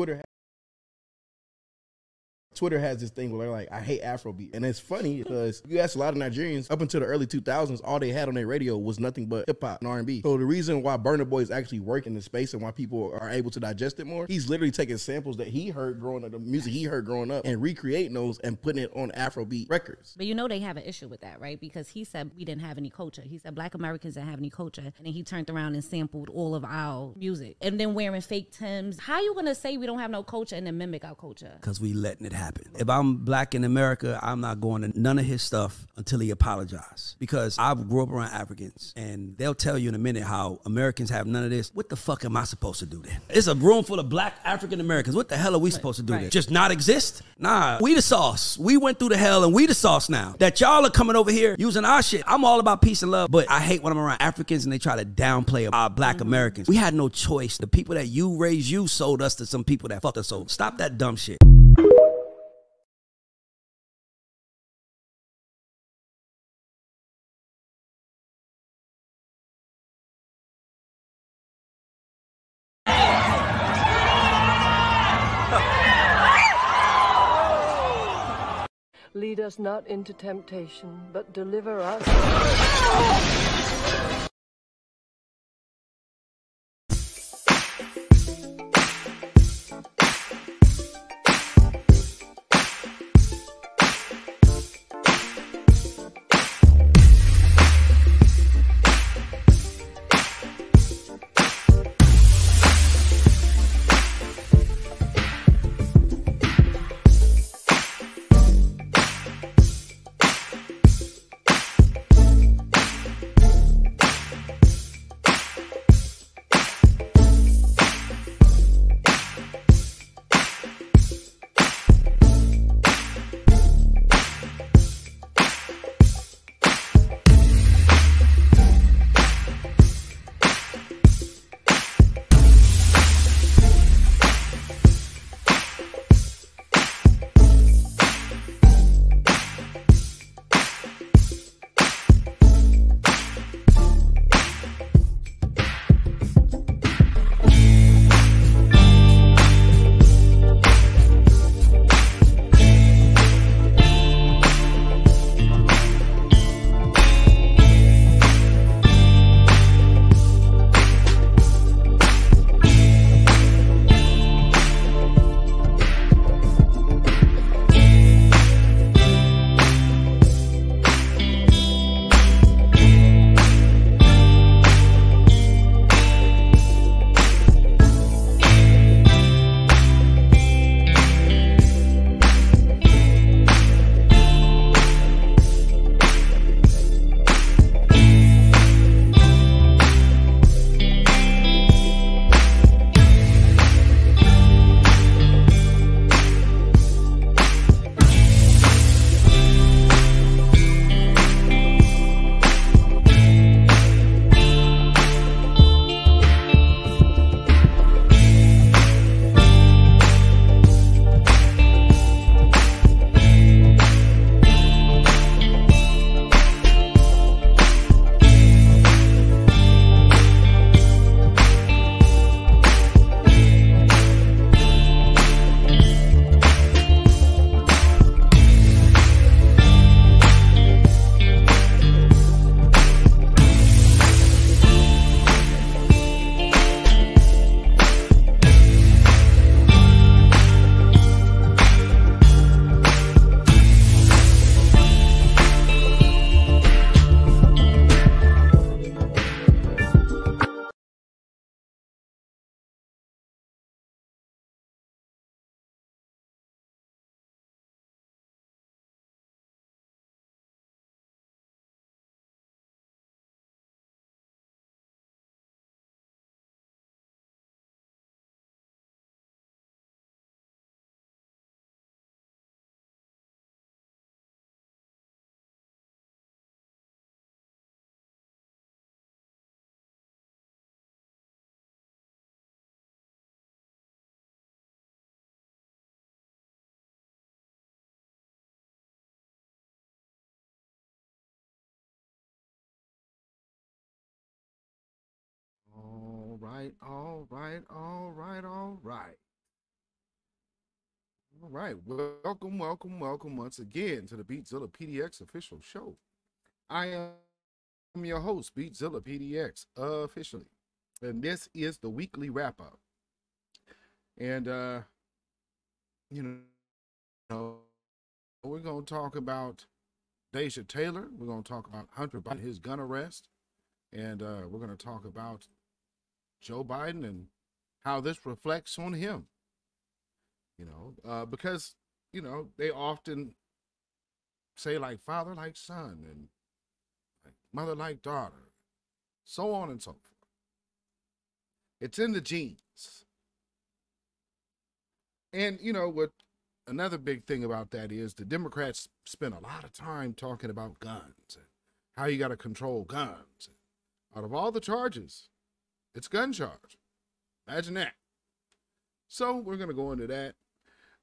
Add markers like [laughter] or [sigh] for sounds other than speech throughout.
Twitter Twitter has this thing where they're like, I hate Afrobeat. And it's funny because you ask a lot of Nigerians up until the early 2000s, all they had on their radio was nothing but hip hop and R&B. So the reason why Burna Boy is actually working the space and why people are able to digest it more, he's literally taking samples that he heard growing up, the music he heard growing up, and recreating those and putting it on Afrobeat records. But you know they have an issue with that, right? Because he said we didn't have any culture. He said black Americans didn't have any culture. And then he turned around and sampled all of our music. And then wearing fake Tims. How you gonna say we don't have no culture and then mimic our culture? because we letting it happen. If I'm black in America, I'm not going to none of his stuff until he apologizes. Because I've grew up around Africans, and they'll tell you in a minute how Americans have none of this. What the fuck am I supposed to do then? It's a room full of black African Americans. What the hell are we supposed to do then? Just not exist? Nah, we the sauce. We went through the hell, and we the sauce now. That y'all are coming over here using our shit. I'm all about peace and love, but I hate when I'm around Africans and they try to downplay our black mm-hmm. Americans. We had no choice. The people that you raised you sold us to some people that fucked us over. Stop that dumb shit. Lead us not into temptation, but deliver us. Right, all right, all right, all right. All right. Welcome, welcome, welcome once again to the Beatzilla PDX official show. I am your host, Beatzilla PDX, officially. And this is the weekly wrap up. And, uh, you know, we're going to talk about Deja Taylor. We're going to talk about Hunter Biden, his gun arrest. And uh, we're going to talk about Joe Biden and how this reflects on him you know, uh, because you know they often say like father like son and like mother like daughter, so on and so forth. It's in the genes. And you know what another big thing about that is the Democrats spend a lot of time talking about guns and how you got to control guns. Out of all the charges, it's gun charge. Imagine that. So we're going to go into that.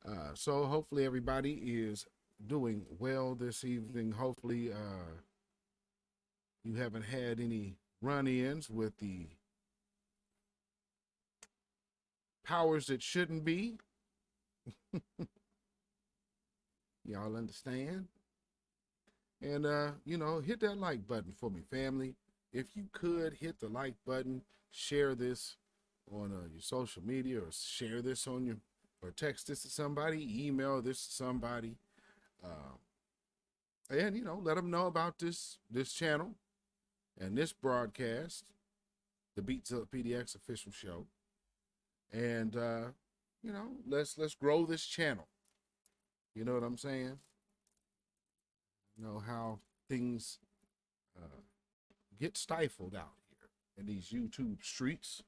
Uh, so hopefully everybody is doing well this evening. Hopefully uh, you haven't had any run-ins with the powers that shouldn't be. [laughs] Y'all understand? And uh, you know, hit that like button for me, family. If you could hit the like button, share this on uh, your social media or share this on your or text this to somebody, email this to somebody, uh, and you know, let them know about this this channel and this broadcast, the Beatzilla PDX official show, and uh, you know, let's let's grow this channel. You know what I'm saying? You know how things uh, get stifled out in these YouTube streets.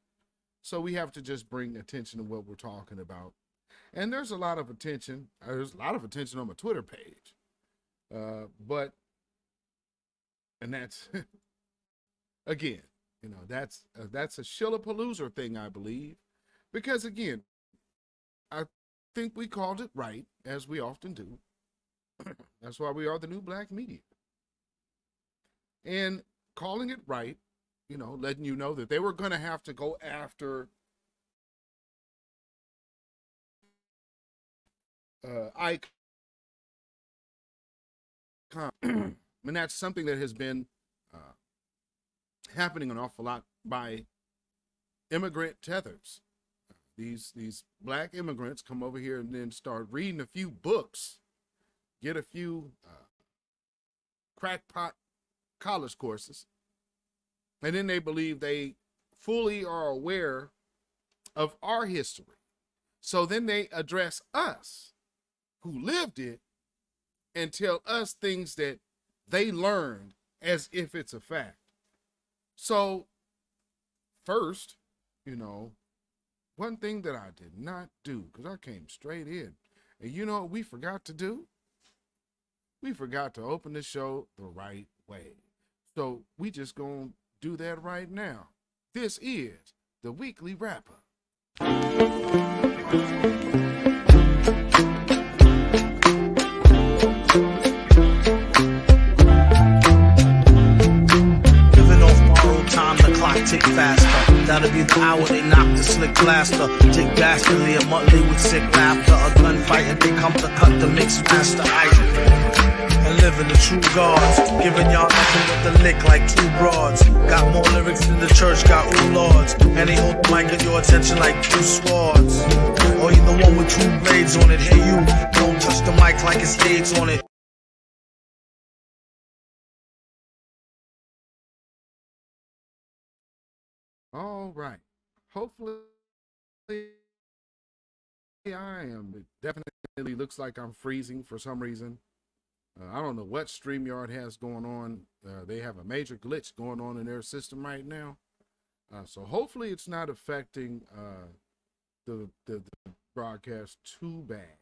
So we have to just bring attention to what we're talking about and there's a lot of attention. Uh, there's a lot of attention on my Twitter page, uh, but and that's [laughs] again, you know, that's uh, that's a Shillapalooza thing, I believe, because again, I think we called it right as we often do. [clears throat] that's why we are the new black media, and calling it right, you know, letting you know that they were going to have to go after uh, icon. [clears throat] and that's something that has been uh, happening an awful lot by immigrant tethers. These these black immigrants come over here and then start reading a few books, get a few uh, crackpot college courses, and then they believe they fully are aware of our history. So then they address us who lived it and tell us things that they learned as if it's a fact. So, first, you know, one thing that I did not do, because I came straight in, and you know what we forgot to do? We forgot to open the show the right way. So, we just gonna do that right now. This is the weekly up. tick faster. That'll be the hour they knock the slick blaster. Dick dastardly, a muttley with sick laughter. A gunfight and they come to cut the mix master. I living the true gods. Giving y'all nothing but the lick like two broads. Got more lyrics than the church got ooh lords. And they hold the mic at your attention like two swords. Or you the one with two blades on it. Hey you, don't touch the mic like it's AIDS on it. All right. Hopefully, I am. It definitely looks like I'm freezing for some reason. Uh, I don't know what StreamYard has going on. Uh, they have a major glitch going on in their system right now. Uh, so hopefully it's not affecting uh, the, the, the broadcast too bad.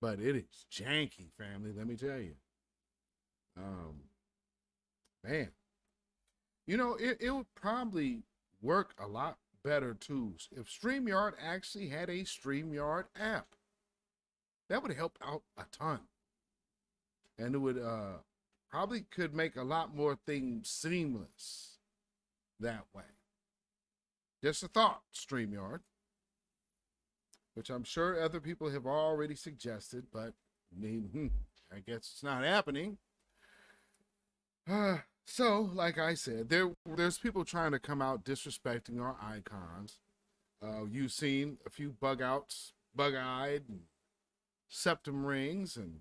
But it is janky, family. Let me tell you. Um, man, you know, it, it would probably work a lot better too if StreamYard actually had a StreamYard app. That would help out a ton. And it would uh probably could make a lot more things seamless that way. Just a thought, StreamYard. which I'm sure other people have already suggested, but hmm, I guess it's not happening. Uh, so, like I said, there there's people trying to come out disrespecting our icons. Uh, you've seen a few bug outs, bug eyed, septum rings, and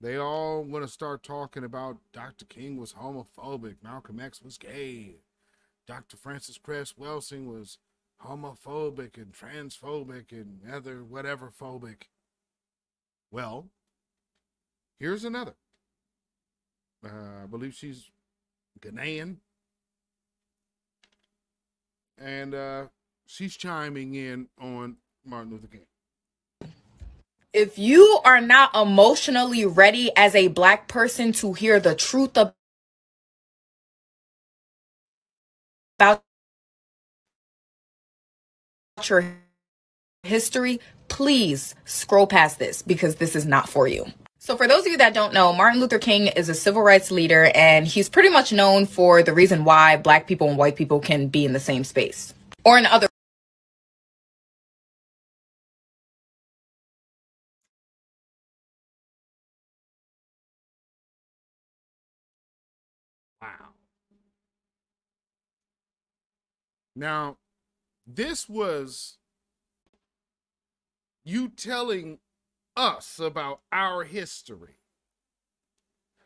they all want to start talking about Dr. King was homophobic, Malcolm X was gay, Dr. Frances Cress Welsing was homophobic and transphobic and other whatever phobic. Well, here's another. Uh, I believe she's Ghanaian. And uh, she's chiming in on Martin Luther King. If you are not emotionally ready as a black person to hear the truth about your history, please scroll past this because this is not for you. So, for those of you that don't know, Martin Luther King is a civil rights leader, and he's pretty much known for the reason why black people and white people can be in the same space. Or in other Now, this was you telling us about our history.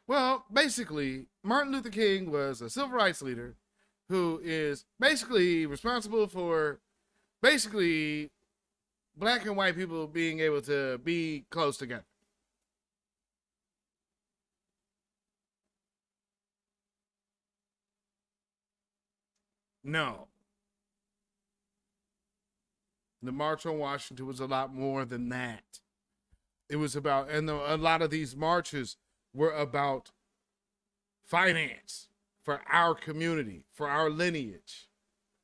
Well, basically, Martin Luther King was a civil rights leader who is basically responsible for basically black and white people being able to be close together. No. The March on Washington was a lot more than that. It was about, and a lot of these marches were about finance for our community, for our lineage,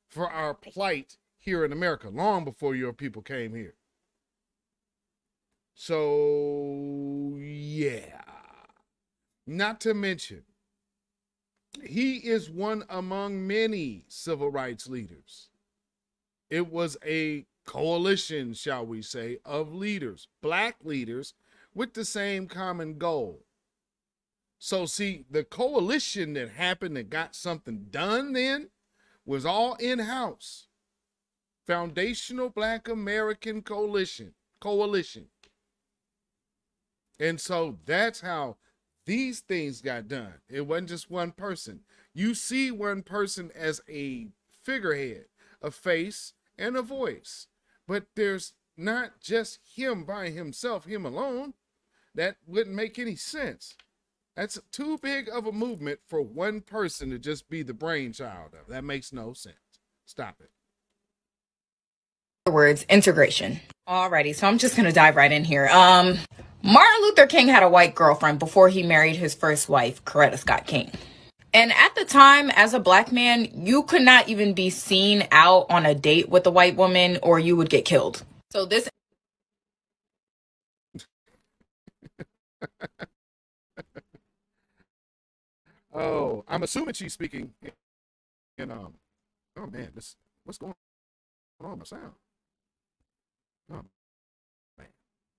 for our plight here in America, long before your people came here. So, yeah. Not to mention, he is one among many civil rights leaders. It was a coalition, shall we say, of leaders, black leaders with the same common goal. So, see, the coalition that happened that got something done then was all in house. Foundational Black American Coalition. Coalition. And so that's how these things got done. It wasn't just one person. You see one person as a figurehead, a face, and a voice. But there's not just him by himself, him alone. That wouldn't make any sense. That's too big of a movement for one person to just be the brainchild of. That makes no sense. Stop it. words, integration. Alrighty, so I'm just gonna dive right in here. Um, Martin Luther King had a white girlfriend before he married his first wife, Coretta Scott King. And at the time, as a black man, you could not even be seen out on a date with a white woman or you would get killed. So this [laughs] oh, I'm assuming she's speaking And, um oh man, this what's going on my sound? Oh man,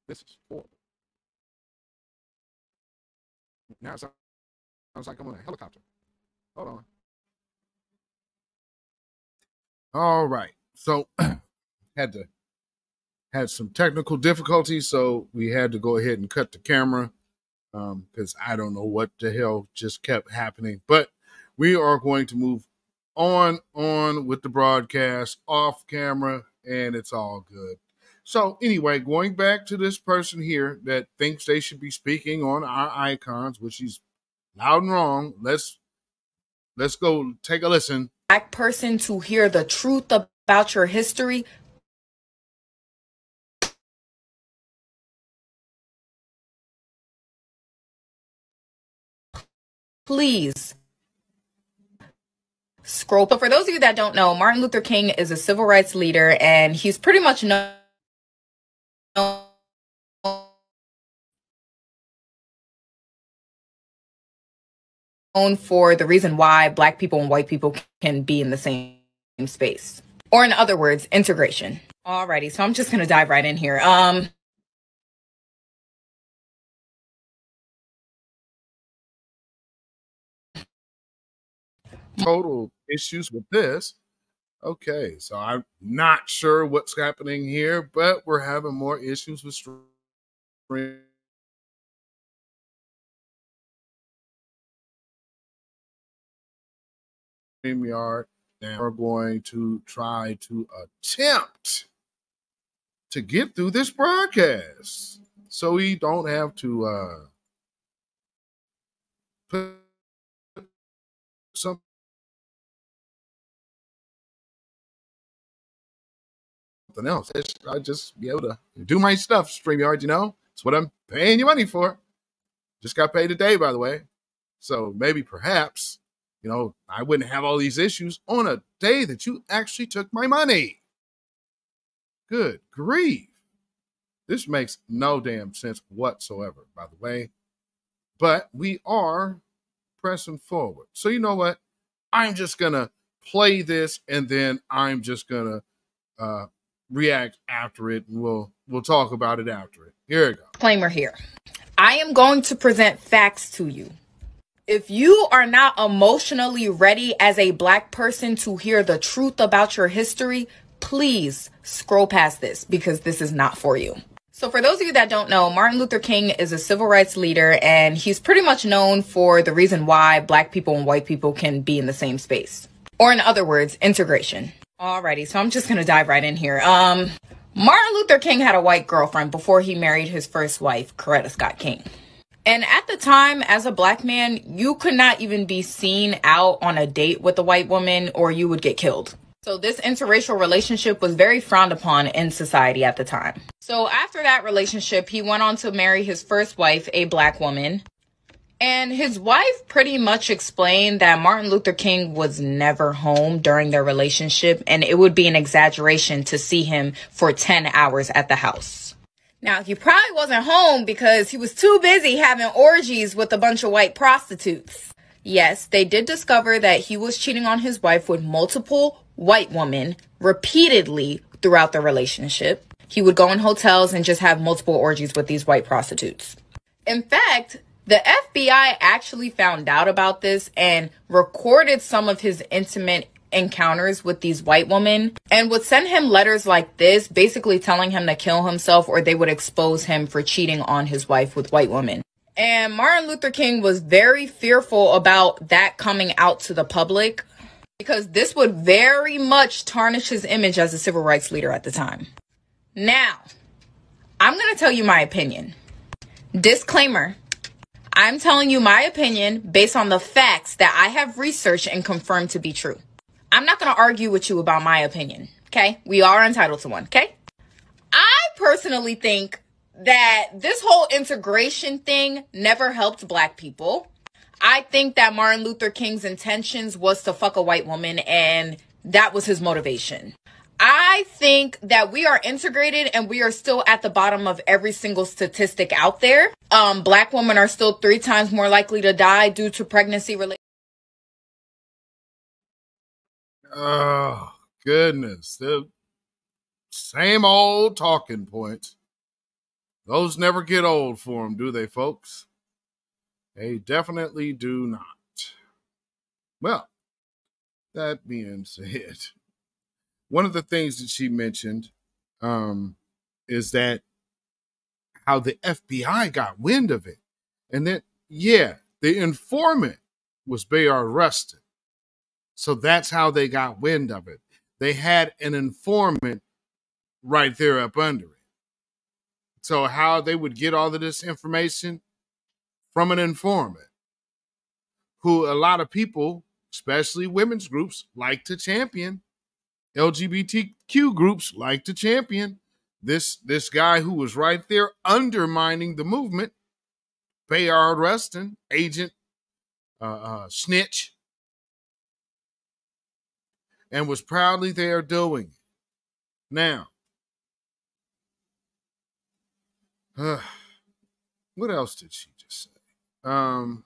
this is horrible. Now it sounds like I'm on a helicopter. Hold on. All right. So [clears throat] had to had some technical difficulties, so we had to go ahead and cut the camera because um, I don't know what the hell just kept happening. But we are going to move on on with the broadcast off camera, and it's all good. So anyway, going back to this person here that thinks they should be speaking on our icons, which is loud and wrong. Let's let's go take a listen. Black person to hear the truth about your history. Please scroll. But for those of you that don't know, Martin Luther King is a civil rights leader and he's pretty much known known for the reason why black people and white people can be in the same space. Or in other words, integration. Alrighty, so I'm just gonna dive right in here. Um, total issues with this. Okay, so I'm not sure what's happening here, but we're having more issues with stream. StreamYard. And we're going to try to attempt to get through this broadcast so we don't have to uh, put something else. I just be able to do my stuff, StreamYard, you know? It's what I'm paying you money for. Just got paid today, by the way. So maybe perhaps, you know, I wouldn't have all these issues on a day that you actually took my money. Good grief. This makes no damn sense whatsoever, by the way. But we are pressing forward. So you know what? I'm just gonna play this and then I'm just gonna uh react after it and we'll we'll talk about it after it. Here we go. disclaimer here. I am going to present facts to you. If you are not emotionally ready as a black person to hear the truth about your history, please scroll past this because this is not for you. So, for those of you that don't know, Martin Luther King is a civil rights leader and he's pretty much known for the reason why black people and white people can be in the same space. Or, in other words, integration. Alrighty, so I'm just gonna dive right in here. Um, Martin Luther King had a white girlfriend before he married his first wife, Coretta Scott King. And at the time, as a black man, you could not even be seen out on a date with a white woman or you would get killed. So this interracial relationship was very frowned upon in society at the time. So after that relationship, he went on to marry his first wife, a black woman. And his wife pretty much explained that Martin Luther King was never home during their relationship, and it would be an exaggeration to see him for 10 hours at the house. Now, he probably wasn't home because he was too busy having orgies with a bunch of white prostitutes. Yes, they did discover that he was cheating on his wife with multiple white women repeatedly throughout the relationship. He would go in hotels and just have multiple orgies with these white prostitutes. In fact, the FBI actually found out about this and recorded some of his intimate encounters with these white women and would send him letters like this, basically telling him to kill himself or they would expose him for cheating on his wife with white women. And Martin Luther King was very fearful about that coming out to the public because this would very much tarnish his image as a civil rights leader at the time. Now, I'm going to tell you my opinion. Disclaimer I'm telling you my opinion based on the facts that I have researched and confirmed to be true. I'm not going to argue with you about my opinion. Okay. We are entitled to one. Okay. I personally think that this whole integration thing never helped black people. I think that Martin Luther King's intentions was to fuck a white woman and that was his motivation. I think that we are integrated and we are still at the bottom of every single statistic out there. Um, black women are still three times more likely to die due to pregnancy related. Oh, goodness. The same old talking points. Those never get old for them, do they, folks? They definitely do not. Well, that being said, one of the things that she mentioned um, is that how the FBI got wind of it. And that, yeah, the informant was Bayard Rustin. So that's how they got wind of it. They had an informant right there up under it. So, how they would get all of this information from an informant who a lot of people, especially women's groups, like to champion LGBTQ groups like to champion this this guy who was right there undermining the movement, Bayard Rustin, agent uh, uh, snitch, and was proudly there doing it. Now, uh, [sighs] what else did she just say? Um,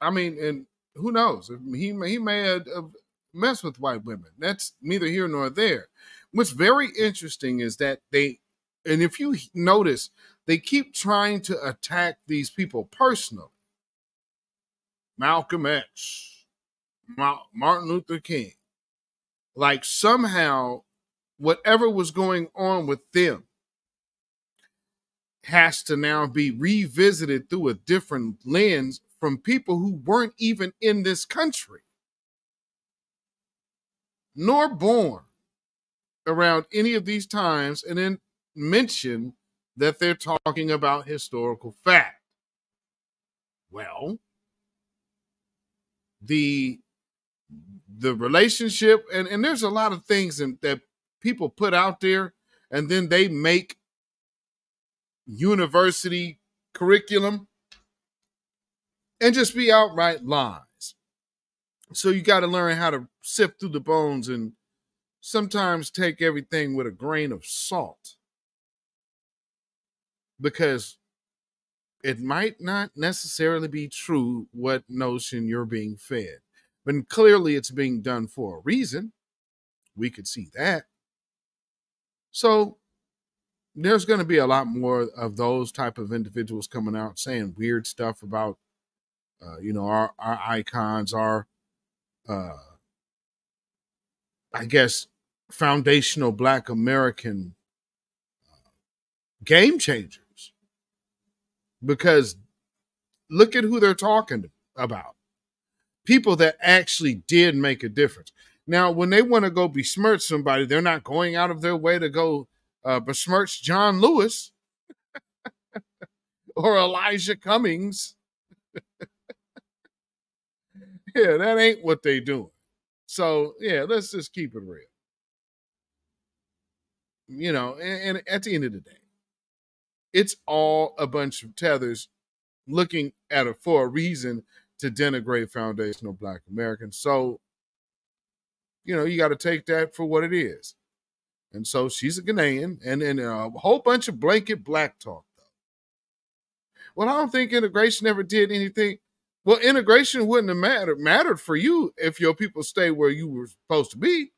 I mean, and who knows? He he may have messed with white women. That's neither here nor there. what's very interesting is that they, and if you notice, they keep trying to attack these people personally. Malcolm X, Martin Luther King. Like somehow, whatever was going on with them has to now be revisited through a different lens from people who weren't even in this country nor born around any of these times and then mention that they're talking about historical fact. Well, the the relationship and, and there's a lot of things in, that people put out there and then they make university curriculum and just be outright lies. So you got to learn how to sift through the bones and sometimes take everything with a grain of salt because it might not necessarily be true what notion you're being fed. But clearly it's being done for a reason. We could see that. So there's going to be a lot more of those type of individuals coming out saying weird stuff about uh, you know our our icons our uh i guess foundational black american uh, game changers because look at who they're talking about people that actually did make a difference. Now when they want to go besmirch somebody they're not going out of their way to go uh, besmirch john lewis [laughs] or elijah cummings. [laughs] Yeah that ain't what they doing. So yeah let's just keep it real. You know, and, and at the end of the day, it's all a bunch of tethers looking at it for a reason to denigrate foundational black Americans. So, you know, you got to take that for what it is. And so she's a Ghanaian, and then uh, a whole bunch of blanket black talk, though. Well, I don't think integration ever did anything. Well, integration wouldn't have mattered mattered for you if your people stay where you were supposed to be.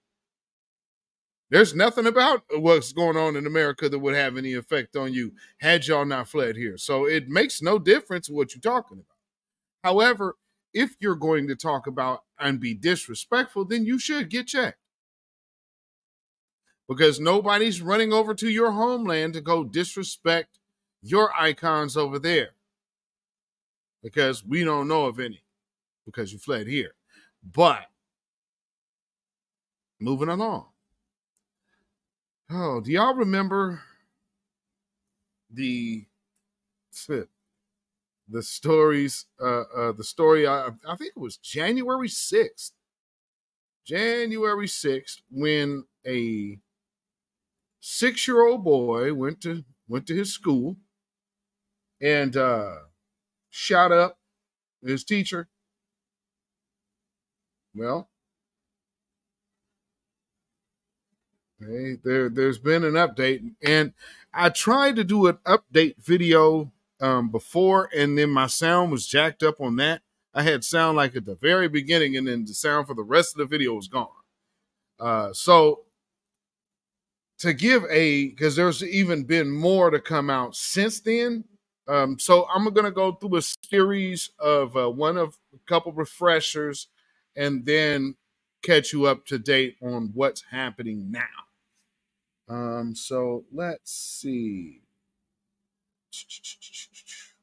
There's nothing about what's going on in America that would have any effect on you had y'all not fled here. So it makes no difference what you're talking about. However, if you're going to talk about and be disrespectful, then you should get checked. Because nobody's running over to your homeland to go disrespect your icons over there. Because we don't know of any, because you fled here. But moving along. Oh, do y'all remember the [laughs] the stories? Uh, uh, the story. I, I think it was January sixth. January sixth, when a six-year-old boy went to went to his school and uh, shot up his teacher. Well, Okay, there there's been an update, and I tried to do an update video um, before, and then my sound was jacked up on that. I had sound like at the very beginning, and then the sound for the rest of the video was gone. Uh, so to give a because there's even been more to come out since then. Um, so I'm gonna go through a series of uh, one of a couple refreshers, and then catch you up to date on what's happening now. Um, so let's see.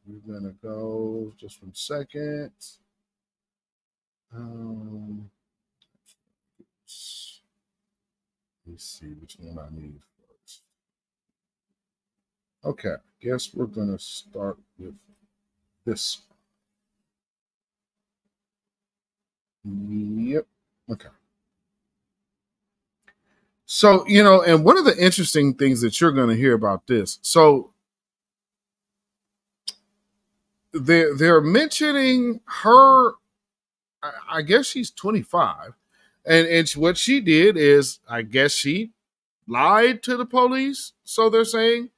We're gonna go just one second. Um, let's see which one I need first. Okay, guess we're gonna start with this. Yep. Okay. So, you know, and one of the interesting things that you're going to hear about this. So, they're, they're mentioning her, I guess she's 25. And, and what she did is, I guess she lied to the police. So they're saying,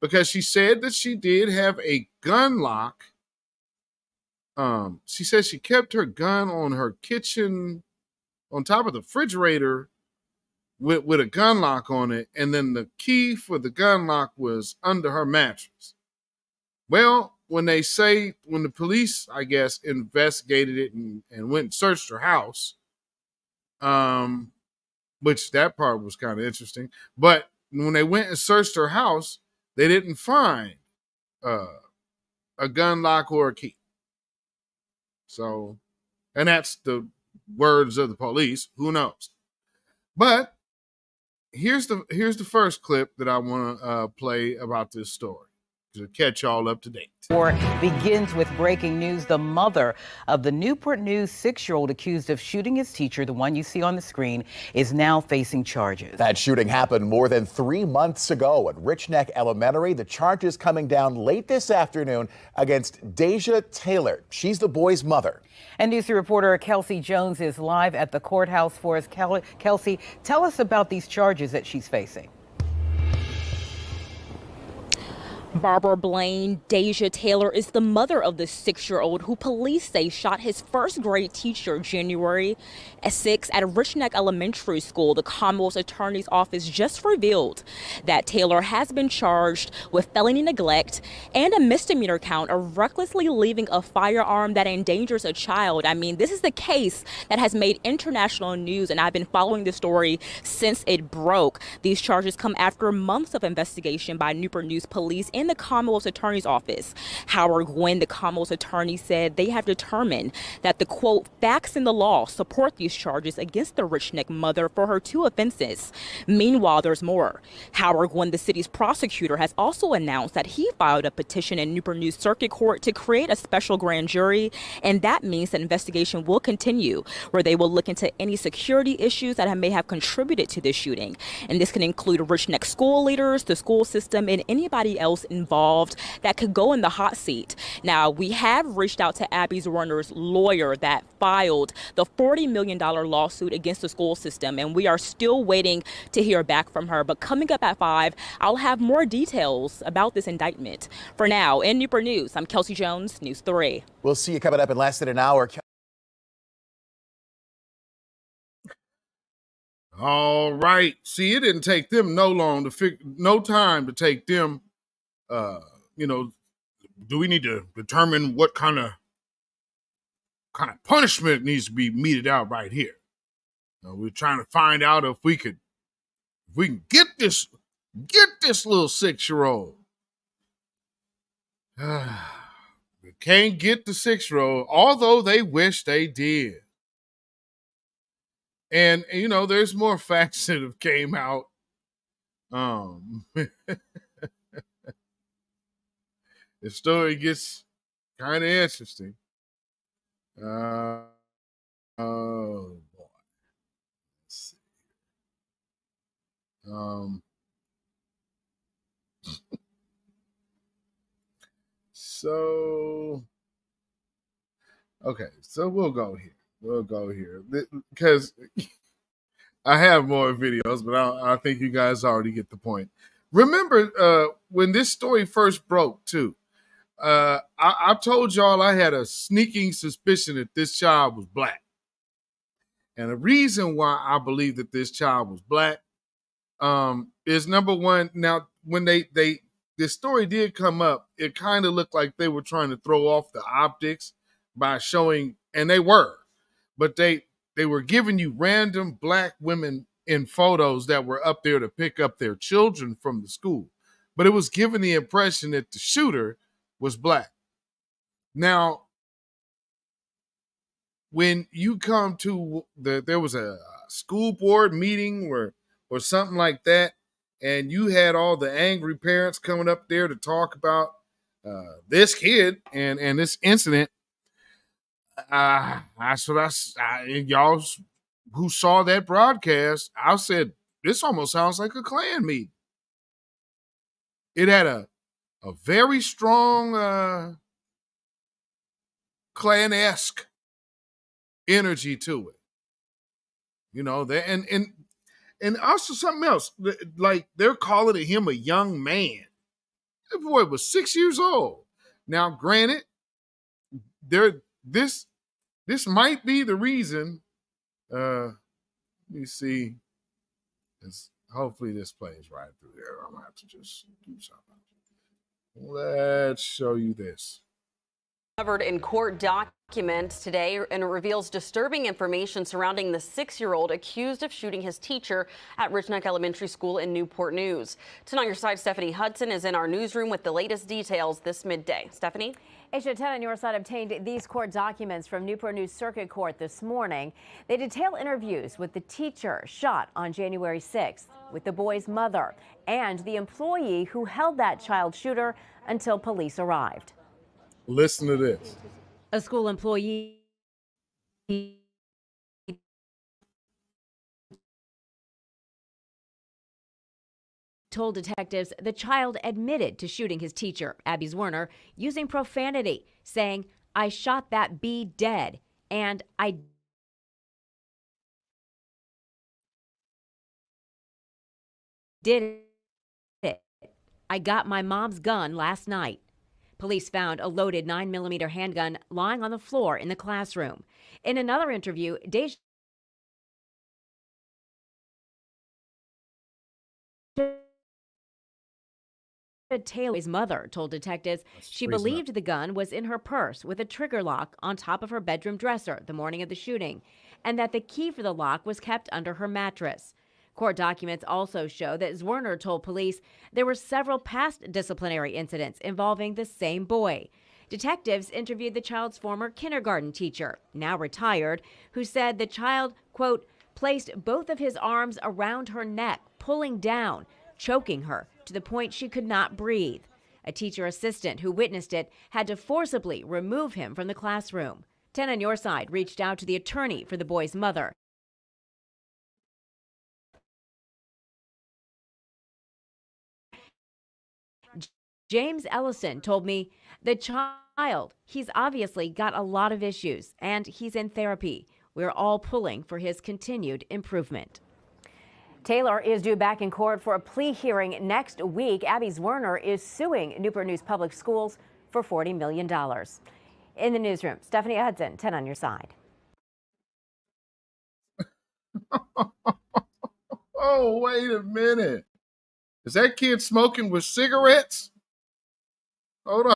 because she said that she did have a gun lock. Um, she said she kept her gun on her kitchen, on top of the refrigerator with with a gun lock on it, and then the key for the gun lock was under her mattress. Well, when they say when the police, I guess, investigated it and, and went and searched her house, um, which that part was kind of interesting. But when they went and searched her house, they didn't find uh, a gun lock or a key. So, and that's the words of the police. Who knows? But here's the here's the first clip that I want to uh, play about this story to catch y'all up to date. War begins with breaking news. The mother of the Newport News six year old accused of shooting his teacher, the one you see on the screen, is now facing charges. That shooting happened more than three months ago at Rich Neck Elementary. The charges coming down late this afternoon against Deja Taylor. She's the boy's mother. NBC reporter Kelsey Jones is live at the courthouse for us. Kelsey, tell us about these charges that she's facing. Barbara Blaine, Deja Taylor is the mother of the six year old who police say shot his first grade teacher January at 6 at Rich Neck Elementary School. The Commonwealth's Attorney's Office just revealed that Taylor has been charged with felony neglect and a misdemeanor count of recklessly leaving a firearm that endangers a child. I mean, this is the case that has made international news, and I've been following the story since it broke. These charges come after months of investigation by Newport News police in the Commonwealth's Attorney's Office. Howard Gwynn, the Commonwealth's attorney, said they have determined that the quote, facts in the law support these charges against the Rich Neck mother for her two offenses. Meanwhile, there's more. Howard Gwynn, the city's prosecutor, has also announced that he filed a petition in Newport News Circuit Court to create a special grand jury, and that means that investigation will continue, where they will look into any security issues that may have contributed to this shooting. And this can include Richneck school leaders, the school system, and anybody else involved that could go in the hot seat. Now, we have reached out to Abby's Zwerner's lawyer that filed the $40 million lawsuit against the school system, and we are still waiting to hear back from her. But coming up at 5, I'll have more details about this indictment. For now, in Newport News, I'm Kelsey Jones, News 3. We'll see you coming up in less than an hour. All right. See, it didn't take them no long to figure, no time to take them uh, you know, do we need to determine what kind of kind of punishment needs to be meted out right here? Uh, we're trying to find out if we could, if we can get this, get this little six year old. [sighs] we can't get the six year old, although they wish they did. And you know, there's more [laughs] facts that have came out. Um [laughs] the story gets kind of interesting. Uh, oh boy. Let's see. Um. so. Okay, so we'll go here. We'll go here because [laughs] I have more videos, but I, I think you guys already get the point. Remember uh, when this story first broke, too? Uh, I, I told y'all I had a sneaking suspicion that this child was black. And the reason why I believe that this child was black um, is number one. Now, when they they this story did come up, it kind of looked like they were trying to throw off the optics by showing, and they were, but they they were giving you random black women in photos that were up there to pick up their children from the school, but it was giving the impression that the shooter was black. Now, when you come to the there was a school board meeting where or something like that, and you had all the angry parents coming up there to talk about uh, this kid and and this incident. Uh, that's what I, I y'all who saw that broadcast. I said this almost sounds like a Klan meeting. It had a a very strong uh, clan esque energy to it. You know, and and and also something else. Like they're calling him a young man. That boy was six years old. Now, granted, there this this might be the reason. Uh, let me see. It's, hopefully this plays right through there. I'm gonna have to just do something. Let's show you this. Covered in court documents today, and it reveals disturbing information surrounding the six year old accused of shooting his teacher at Rich Neck Elementary School in Newport News. Tonight, your side, Stephanie Hudson is in our newsroom with the latest details this midday. Stephanie? Asia 10 on your side obtained these court documents from Newport News Circuit Court this morning. They detail interviews with the teacher shot on January 6th, with the boy's mother, and the employee who held that child shooter until police arrived. Listen to this. A school employee told detectives the child admitted to shooting his teacher, Abby Zwerner, using profanity, saying, I shot that bee dead, and I did it. I got my mom's gun last night. Police found a loaded 9mm handgun lying on the floor in the classroom. In another interview, Deja Taylor's mother told detectives she believed the gun was in her purse with a trigger lock on top of her bedroom dresser the morning of the shooting, and that the key for the lock was kept under her mattress. Court documents also show that Zwerner told police there were several past disciplinary incidents involving the same boy. Detectives interviewed the child's former kindergarten teacher, now retired, who said the child, quote, placed both of his arms around her neck, pulling down, choking her to the point she could not breathe. A teacher assistant who witnessed it had to forcibly remove him from the classroom. 10 on your side reached out to the attorney for the boy's mother. James Ellenson told me the child, he's obviously got a lot of issues and he's in therapy. We're all pulling for his continued improvement. Taylor is due back in court for a plea hearing next week. Abby Zwerner is suing Newport News Public Schools for $40 million. In the newsroom, Stephanie Hudson, 10 on your side. [laughs] oh, wait a minute. Is that kid smoking with cigarettes? Hold on.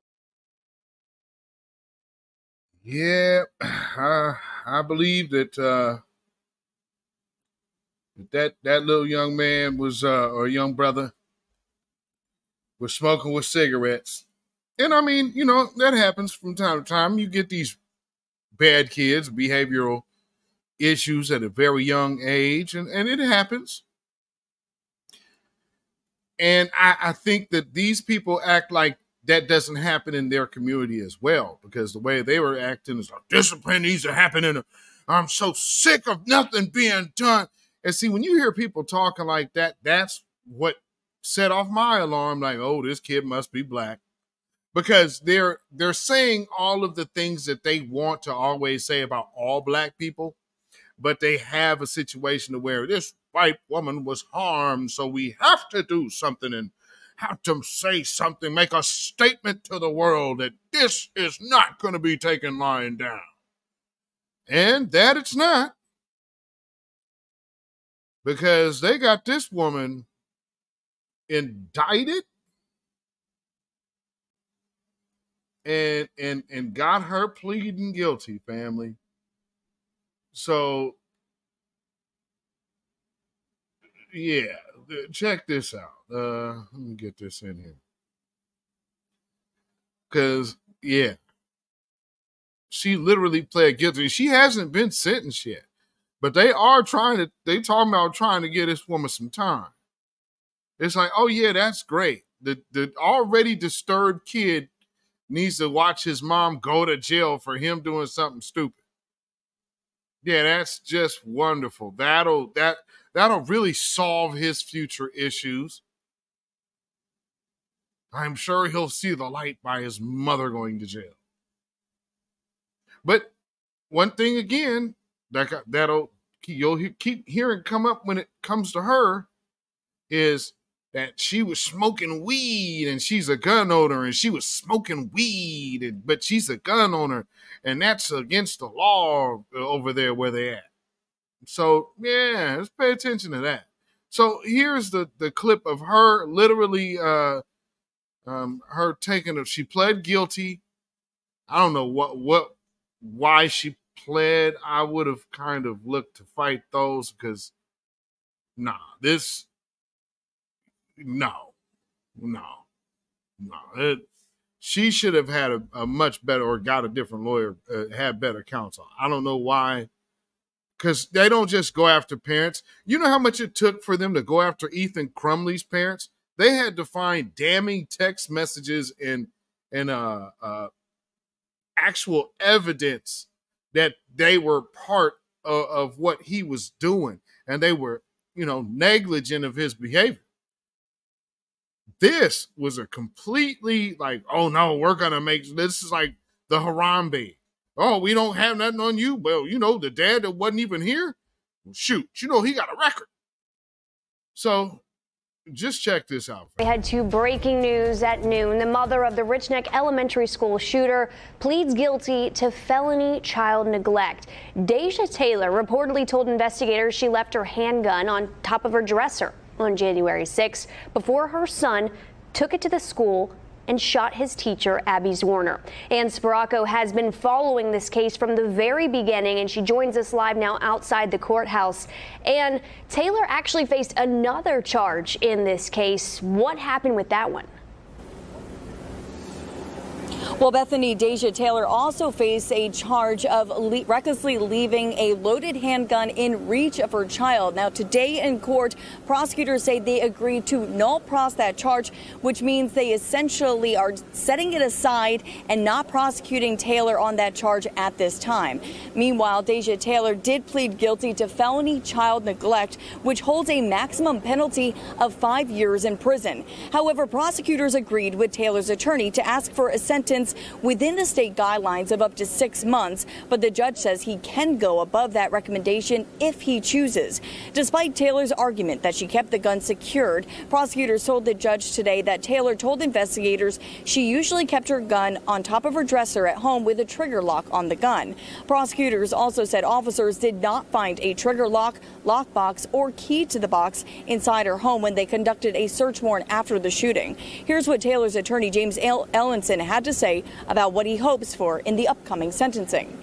Yeah, [clears throat] I, I believe that uh, that that little young man was uh, or young brother was smoking with cigarettes. And I mean, you know, that happens from time to time. You get these bad kids, behavioral issues at a very young age, and, and it happens. And I, I think that these people act like that doesn't happen in their community as well, because the way they were acting is like discipline needs to happen in I'm so sick of nothing being done. And see, when you hear people talking like that, that's what set off my alarm, like, oh, this kid must be black. Because they're they're saying all of the things that they want to always say about all black people, but they have a situation where this white woman was harmed, so we have to do something and have to say something, make a statement to the world that this is not going to be taken lying down. And that it's not because they got this woman indicted and and and got her pleading guilty family so yeah check this out uh let me get this in here because yeah she literally pled guilty she hasn't been sentenced yet but they are trying to, they talking about trying to get this woman some time. It's like, oh yeah, that's great. The the already disturbed kid needs to watch his mom go to jail for him doing something stupid. Yeah, that's just wonderful. That'll that that'll really solve his future issues. I'm sure he'll see the light by his mother going to jail. But one thing again, that that'll you'll keep hearing come up when it comes to her is that she was smoking weed and she's a gun owner and she was smoking weed and, but she's a gun owner and that's against the law over there where they at so yeah let's pay attention to that So here's the the clip of her literally uh um her taking of she pled guilty. I don't know what what why she pled. I would have kind of looked to fight those because nah, this no, no, no. It, she should have had a, a, much better or got a different lawyer, uh, had better counsel. I don't know why because they don't just go after parents. You know how much it took for them to go after Ethan Crumbley's parents? They had to find damning text messages and and uh, uh, actual evidence that they were part of, of what he was doing, and they were, you know, negligent of his behavior. This was a completely like, oh no, we're gonna make this is like the Harambe Oh, we don't have nothing on you. Well, you know, the dad that wasn't even here, shoot, you know, he got a record. So just check this out. We had two breaking news at noon. The mother of the Rich Neck Elementary School shooter pleads guilty to felony child neglect. Deja Taylor reportedly told investigators she left her handgun on top of her dresser on January 6 before her son took it to the school and shot his teacher, Abby Zwerner. Ann Sparacco has been following this case from the very beginning, and she joins us live now outside the courthouse. And Taylor actually faced another charge in this case. What happened with that one? Well, Bethany Deja Taylor also faced a charge of le recklessly leaving a loaded handgun in reach of her child. Now, today in court, prosecutors say they agreed to nolle pros that charge, which means they essentially are setting it aside and not prosecuting Taylor on that charge at this time. Meanwhile, Deja Taylor did plead guilty to felony child neglect, which holds a maximum penalty of five years in prison. However, prosecutors agreed with Taylor's attorney to ask for a sentence within the state guidelines of up to six months, but the judge says he can go above that recommendation if he chooses. Despite Taylor's argument that she kept the gun secured, prosecutors told the judge today that Taylor told investigators she usually kept her gun on top of her dresser at home with a trigger lock on the gun. Prosecutors also said officers did not find a trigger lock, lockbox, or key to the box inside her home when they conducted a search warrant after the shooting. Here's what Taylor's attorney James Ellenson had to say about what he hopes for in the upcoming sentencing.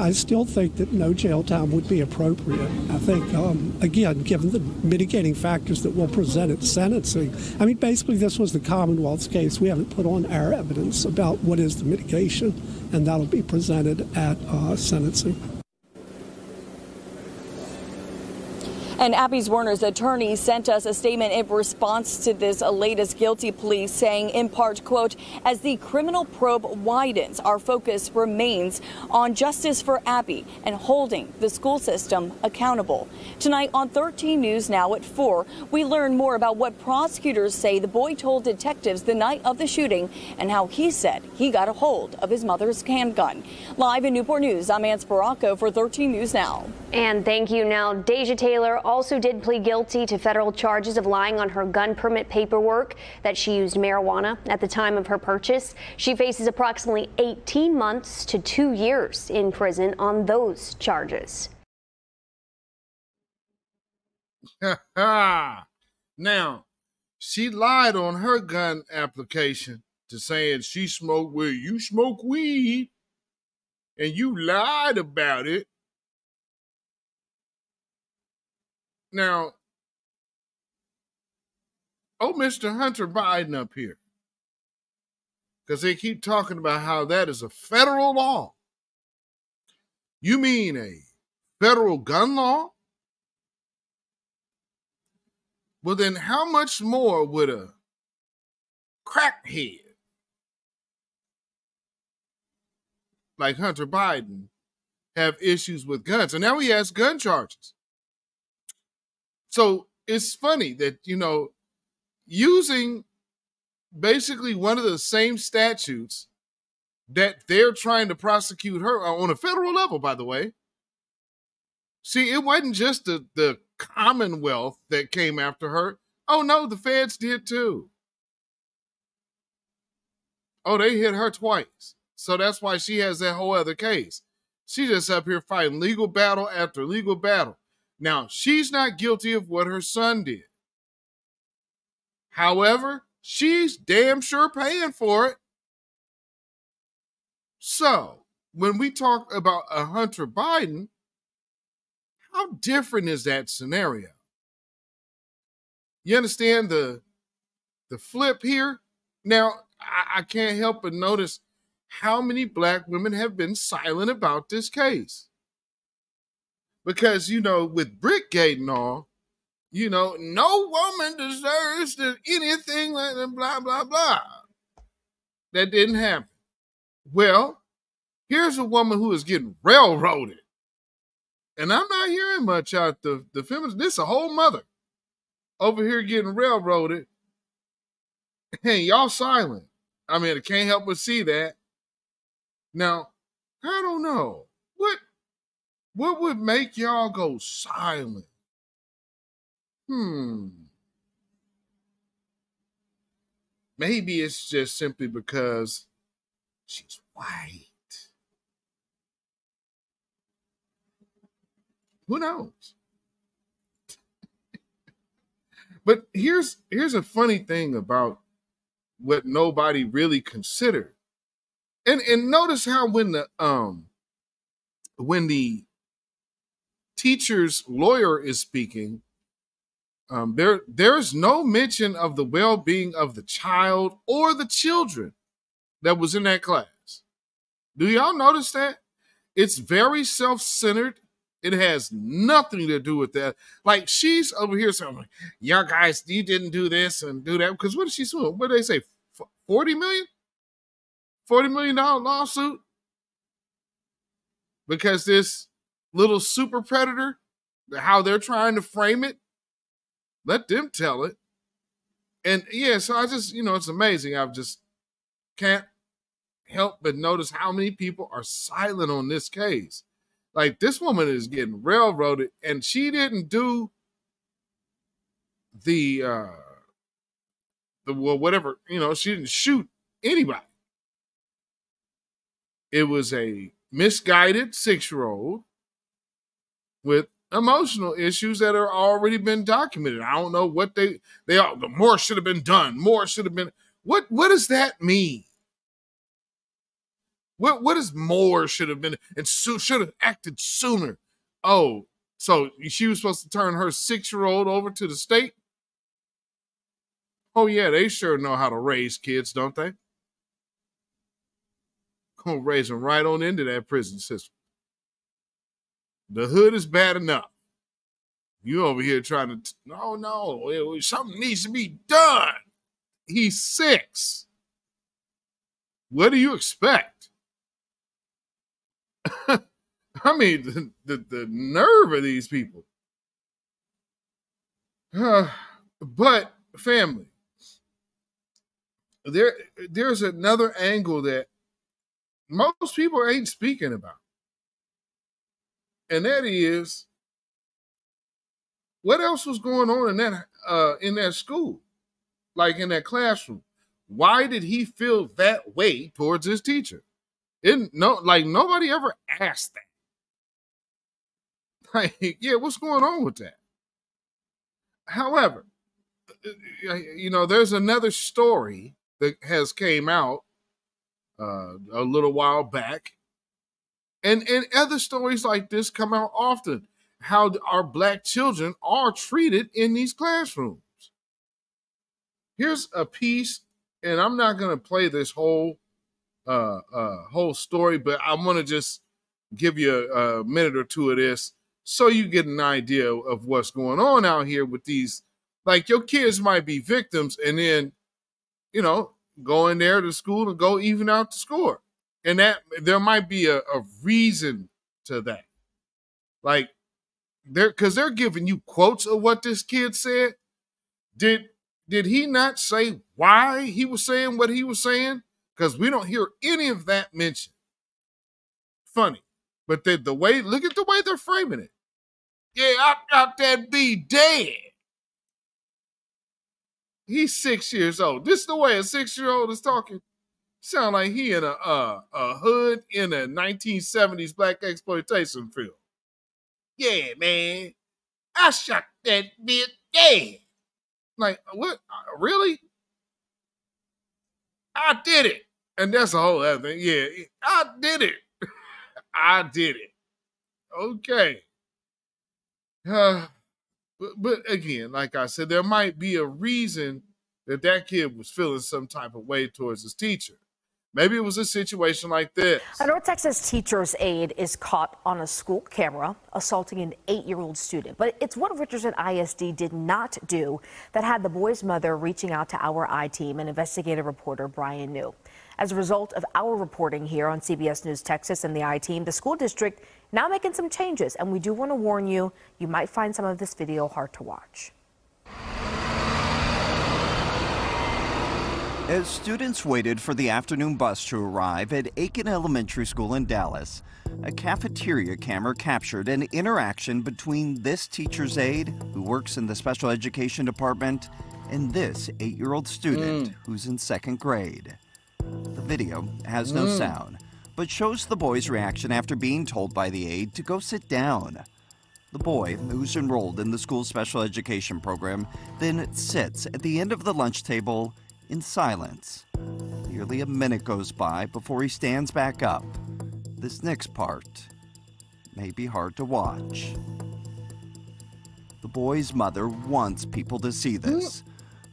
I still think that no jail time would be appropriate. I think, um, again, given the mitigating factors that we'll present at sentencing, I mean, basically, this was the Commonwealth's case. We haven't put on our evidence about what is the mitigation, and that'll be presented at uh, sentencing. And Abby Zwerner's attorney sent us a statement in response to this latest guilty plea, saying in part, quote, as the criminal probe widens, our focus remains on justice for Abby and holding the school system accountable. Tonight on 13 News Now at 4, we learn more about what prosecutors say the boy told detectives the night of the shooting and how he said he got a hold of his mother's handgun. Live in Newport News, I'm Ann Sparacco for 13 News Now. And thank you. Now, Deja Taylor also did plead guilty to federal charges of lying on her gun permit paperwork that she used marijuana at the time of her purchase. She faces approximately 18 months to two years in prison on those charges. [laughs] now, she lied on her gun application to saying she smoked weed. You smoke weed and you lied about it Now, oh, Mr. Hunter Biden up here, because they keep talking about how that is a federal law. You mean a federal gun law? Well, then, how much more would a crackhead like Hunter Biden have issues with guns? And now he has gun charges. So it's funny that, you know, using basically one of the same statutes that they're trying to prosecute her on a federal level, by the way. See, it wasn't just the, the Commonwealth that came after her. Oh, no, the feds did too. Oh, they hit her twice. So that's why she has that whole other case. She just up here fighting legal battle after legal battle. Now, she's not guilty of what her son did. However, she's damn sure paying for it. So, when we talk about a Hunter Biden, how different is that scenario? You understand the the flip here? Now, I, I can't help but notice how many black women have been silent about this case. Because, you know, with Brickgate and all, you know, no woman deserves to anything like that, blah, blah, blah. That didn't happen. Well, here's a woman who is getting railroaded. And I'm not hearing much out the, the feminist. This a whole mother over here getting railroaded. Hey, y'all silent. I mean, I can't help but see that. Now, I don't know. What would make y'all go silent? Hmm. Maybe it's just simply because she's white. Who knows? but here's here's a funny thing about what nobody really considered. And and notice how when the um when the teacher's lawyer is speaking, um, there there's no mention of the well-being of the child or the children that was in that class. Do y'all notice that? It's very self-centered. It has nothing to do with that. Like she's over here saying, "Y'all guys, you didn't do this and do that." Because what is she sue? What did they say? Forty million? Forty million dollar lawsuit because this little super predator, how they're trying to frame it, let them tell it. And yeah, so I just, you know, it's amazing. I just can't help but notice how many people are silent on this case. Like this woman is getting railroaded, and she didn't do the uh the well, whatever, you know, she didn't shoot anybody. It was a misguided six-year-old with emotional issues that are already been documented. I don't know what they they are. The more should have been done. More should have been. What what does that mean? What what is more should have been and so, should have acted sooner? Oh, so she was supposed to turn her six year old over to the state. Oh yeah, they sure know how to raise kids, don't they? Gonna raise them right on into that prison system. The hood is bad enough. You over here trying to, t- no, no, something needs to be done. He's six. What do you expect? [laughs] I mean, the, the, the, nerve of these people. Uh, [sighs] but family, there there's another angle that most people ain't speaking about. And that is what else was going on in that uh in that school? Like in that classroom. Why did he feel that way towards his teacher? It no like nobody ever asked that. [laughs] Like, yeah, what's going on with that? However, uh, you know, there's another story that has came out uh, a little while back, and and other stories like this come out often. How our black children are treated in these classrooms. Here's a piece, and I'm not going to play this whole uh, uh, whole story, but I want to just give you a, a minute or two of this so you get an idea of what's going on out here with these. Like your kids might be victims, and then you know go in there to school to go even out the score, and that there might be a, a reason to that. Like they're because they're giving you quotes of what this kid said. Did did he not say why he was saying what he was saying? because we don't hear any of that mentioned. Funny. But the, the way, look at the way they're framing it. Yeah, I got that be dead. He's six years old. This is the way a six year old is talking. Sound like he in a a hood in a 1970s black exploitation film. Yeah, man. I shot that bitch dead. Like, what? Really? I did it. And that's a whole other thing. Yeah, I did it. [laughs] I did it. Okay. Uh, [sighs] but, but again, like I said, there might be a reason that that kid was feeling some type of way towards his teacher. Maybe it was a situation like this. A North Texas teacher's aide is caught on a school camera assaulting an eight year old student. But it's what Richardson ISD did not do that had the boy's mother reaching out to our I team and investigative reporter Brian New. As a result of our reporting here on CBS News Texas and the I team, the school district now making some changes. And we do want to warn you, you might find some of this video hard to watch. As students waited for the afternoon bus to arrive at Aiken Elementary School in Dallas, a cafeteria camera captured an interaction between this teacher's aide, who works in the special education department, and this eight year old student who's in second grade. The video has no Mm. sound, but shows the boy's reaction after being told by the aide to go sit down. The boy, who's enrolled in the school's special education program, then sits at the end of the lunch table in silence. Nearly a minute goes by before he stands back up. This next part may be hard to watch. The boy's mother wants people to see this.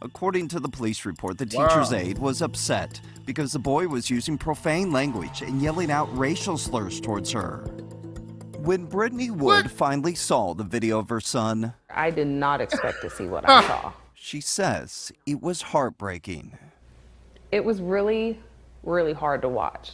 According to the police report, the teacher's Wow. aide was upset because the boy was using profane language and yelling out racial slurs towards her. When Brittany Wood finally saw the video of her son, I did not expect to see what I saw. She says it was heartbreaking. It was really, really hard to watch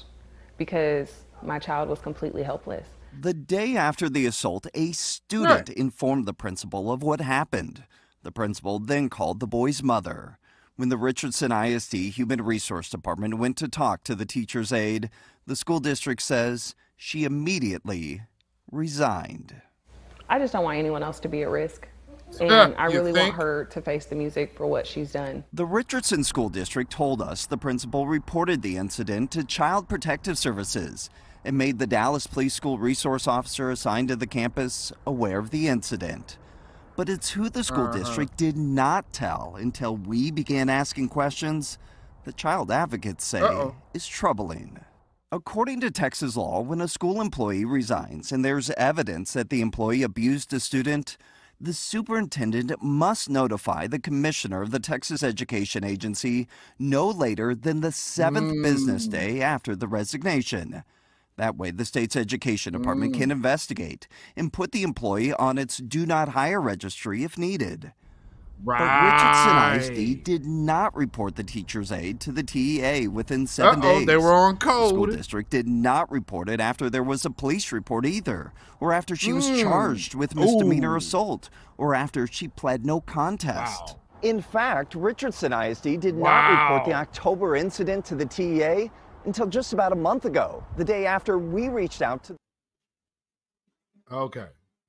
because my child was completely helpless. The day after the assault, a student informed the principal of what happened. The principal then called the boy's mother. When the Richardson ISD Human Resource Department went to talk to the teacher's aide, the school district says she immediately resigned. I just don't want anyone else to be at risk. And Yeah, I really think? want her to face the music for what she's done. The Richardson School District told us the principal reported the incident to Child Protective Services and made the Dallas Police School resource officer assigned to the campus aware of the incident. But it's who the school Uh-huh. district did not tell until we began asking questions that child advocates say Uh-oh. is troubling. According to Texas law, when a school employee resigns and there's evidence that the employee abused a student, the superintendent must notify the commissioner of the Texas Education Agency no later than the seventh business mm. day after the resignation. That way, the state's education department can mm. investigate and put the employee on its do not hire registry if needed. But Richardson ISD did not report the teacher's aide to the TEA within 7 Uh-oh, days. they were on The school district did not report it after there was a police report either, or after she was Mm. charged with misdemeanor Ooh. assault, or after she pled no contest. Wow. In fact, Richardson ISD did not report the October incident to the TEA until just about a month ago, the day after we reached out to Okay.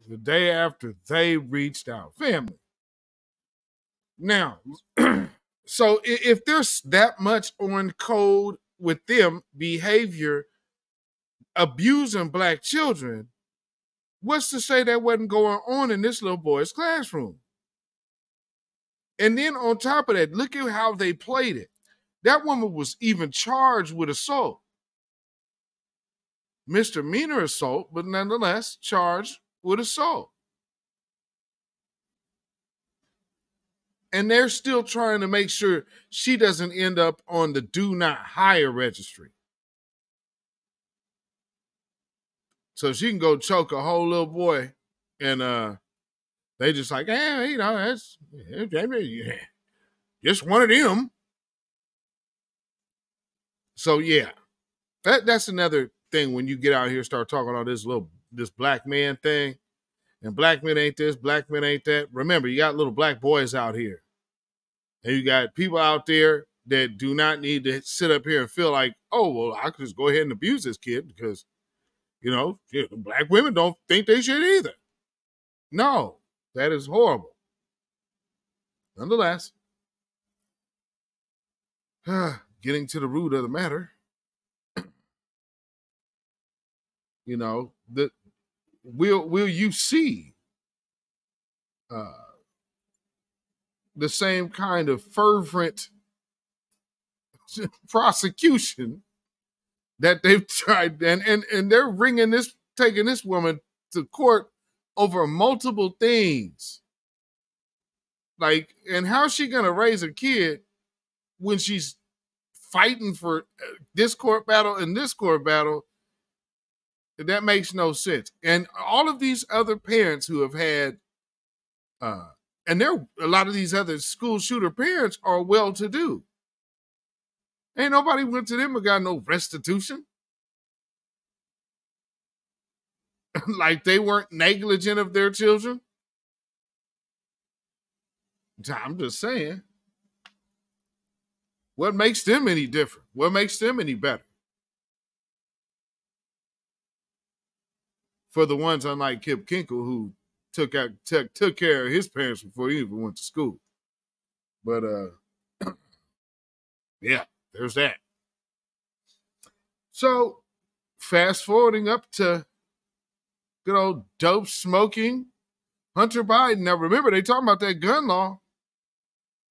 The day after they reached out. Family. Now, [clears throat] so if there's that much on code with them behavior abusing black children, what's to say that wasn't going on in this little boy's classroom? And then on top of that, look at how they played it. That woman was even charged with assault. Misdemeanor assault, but nonetheless charged with assault. And they're still trying to make sure she doesn't end up on the do not hire registry. So she can go choke a whole little boy and uh they just like, eh, you know, that's just one of them. So yeah, that that's another thing when you get out here start talking all this little this black man thing, and black men ain't this, black men ain't that. Remember, you got little black boys out here, and you got people out there that do not need to sit up here and feel like, oh well, I could just go ahead and abuse this kid because, you know, black women don't think they should either. No, that is horrible. Nonetheless, [sighs] getting to the root of the matter, [clears throat] you know, the will will you see uh, the same kind of fervent [laughs] prosecution that they've [laughs] tried and and and they're bringing this taking this woman to court over multiple things. Like and how's she gonna raise a kid when she's fighting for uh, this court battle and this court battle? That makes no sense. And all of these other parents who have had uh and there a lot of these other school shooter parents are well to do Ain't nobody went to them and got no restitution. [laughs] like they weren't negligent of their children. I'm just saying. What makes them any different? What makes them any better? For the ones unlike Kip Kinkel who took out took, took care of his parents before he even went to school. But uh [clears throat] yeah. There's that. So, fast forwarding up to good old dope smoking Hunter Biden. Now, remember they talking about that gun law.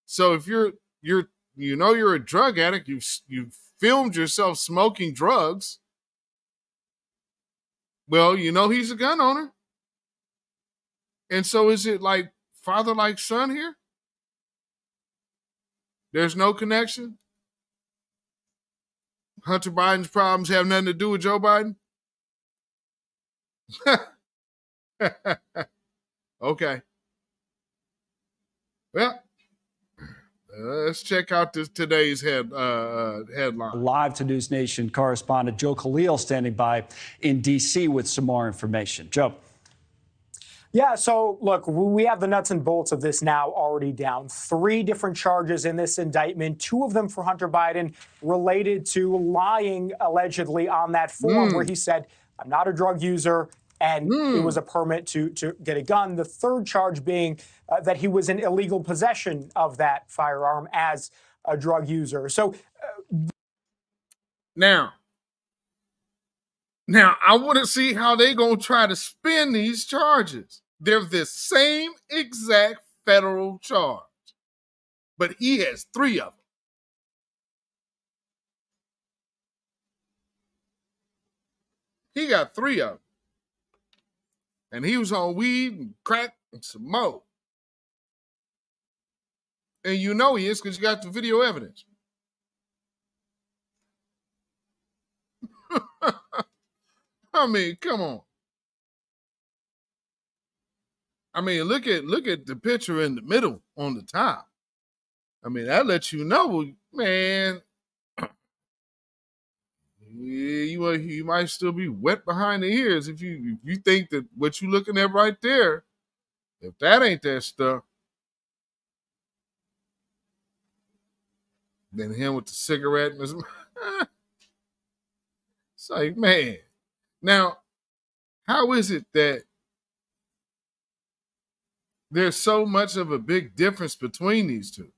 So if you're you're you know you're a drug addict, you you filmed yourself smoking drugs. Well, you know he's a gun owner. And so is it like father like son here? There's no connection. Hunter Biden's problems have nothing to do with Joe Biden? [laughs] okay. Well, let's check out this today's head uh, uh headline. Live to News Nation correspondent Joe Khalil standing by in D.C. with some more information. Joe. Yeah, so look, we have the nuts and bolts of this now already down. Three different charges in this indictment, two of them for Hunter Biden related to lying allegedly on that form mm. where he said, I'm not a drug user, and mm. it was a permit to, to get a gun. The third charge being uh, that he was in illegal possession of that firearm as a drug user. So uh, now, now I want to see how they're gonna try to spin these charges. They're the same exact federal charge, but he has three of them. He got three of them. And he was on weed and crack and some. And you know he is because you got the video evidence. [laughs] I mean, come on. I mean, look at look at the picture in the middle on the top. I mean, that lets you know, man. Yeah, you you might still be wet behind the ears if you if you think that what you looking at right there, if that ain't that stuff, then him with the cigarette in his [laughs] It's like, man. Now, how is it that there's so much of a big difference between these two.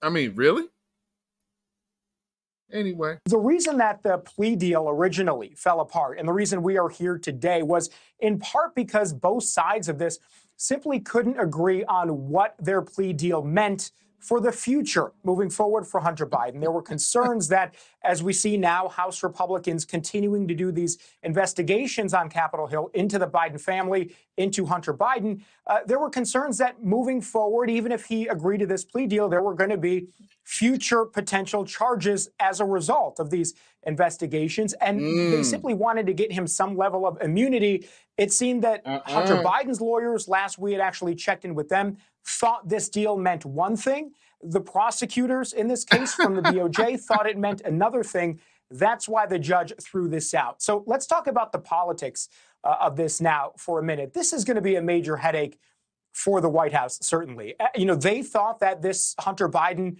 I mean, really? Anyway. The reason that the plea deal originally fell apart and the reason we are here today was in part because both sides of this simply couldn't agree on what their plea deal meant for the future moving forward for Hunter Biden. There were concerns that, as we see now, House Republicans continuing to do these investigations on Capitol Hill into the Biden family, into Hunter Biden, uh, there were concerns that moving forward, even if he agreed to this plea deal, there were going to be future potential charges as a result of these investigations. And mm. they simply wanted to get him some level of immunity. It seemed that uh-uh. Hunter Biden's lawyers, last we had actually checked in with them, thought this deal meant one thing. The prosecutors in this case from the [laughs] DOJ thought it meant another thing. That's why the judge threw this out. So let's talk about the politics uh, of this now for a minute. This is going to be a major headache for the White House, certainly. Uh, you know, they thought that this Hunter Biden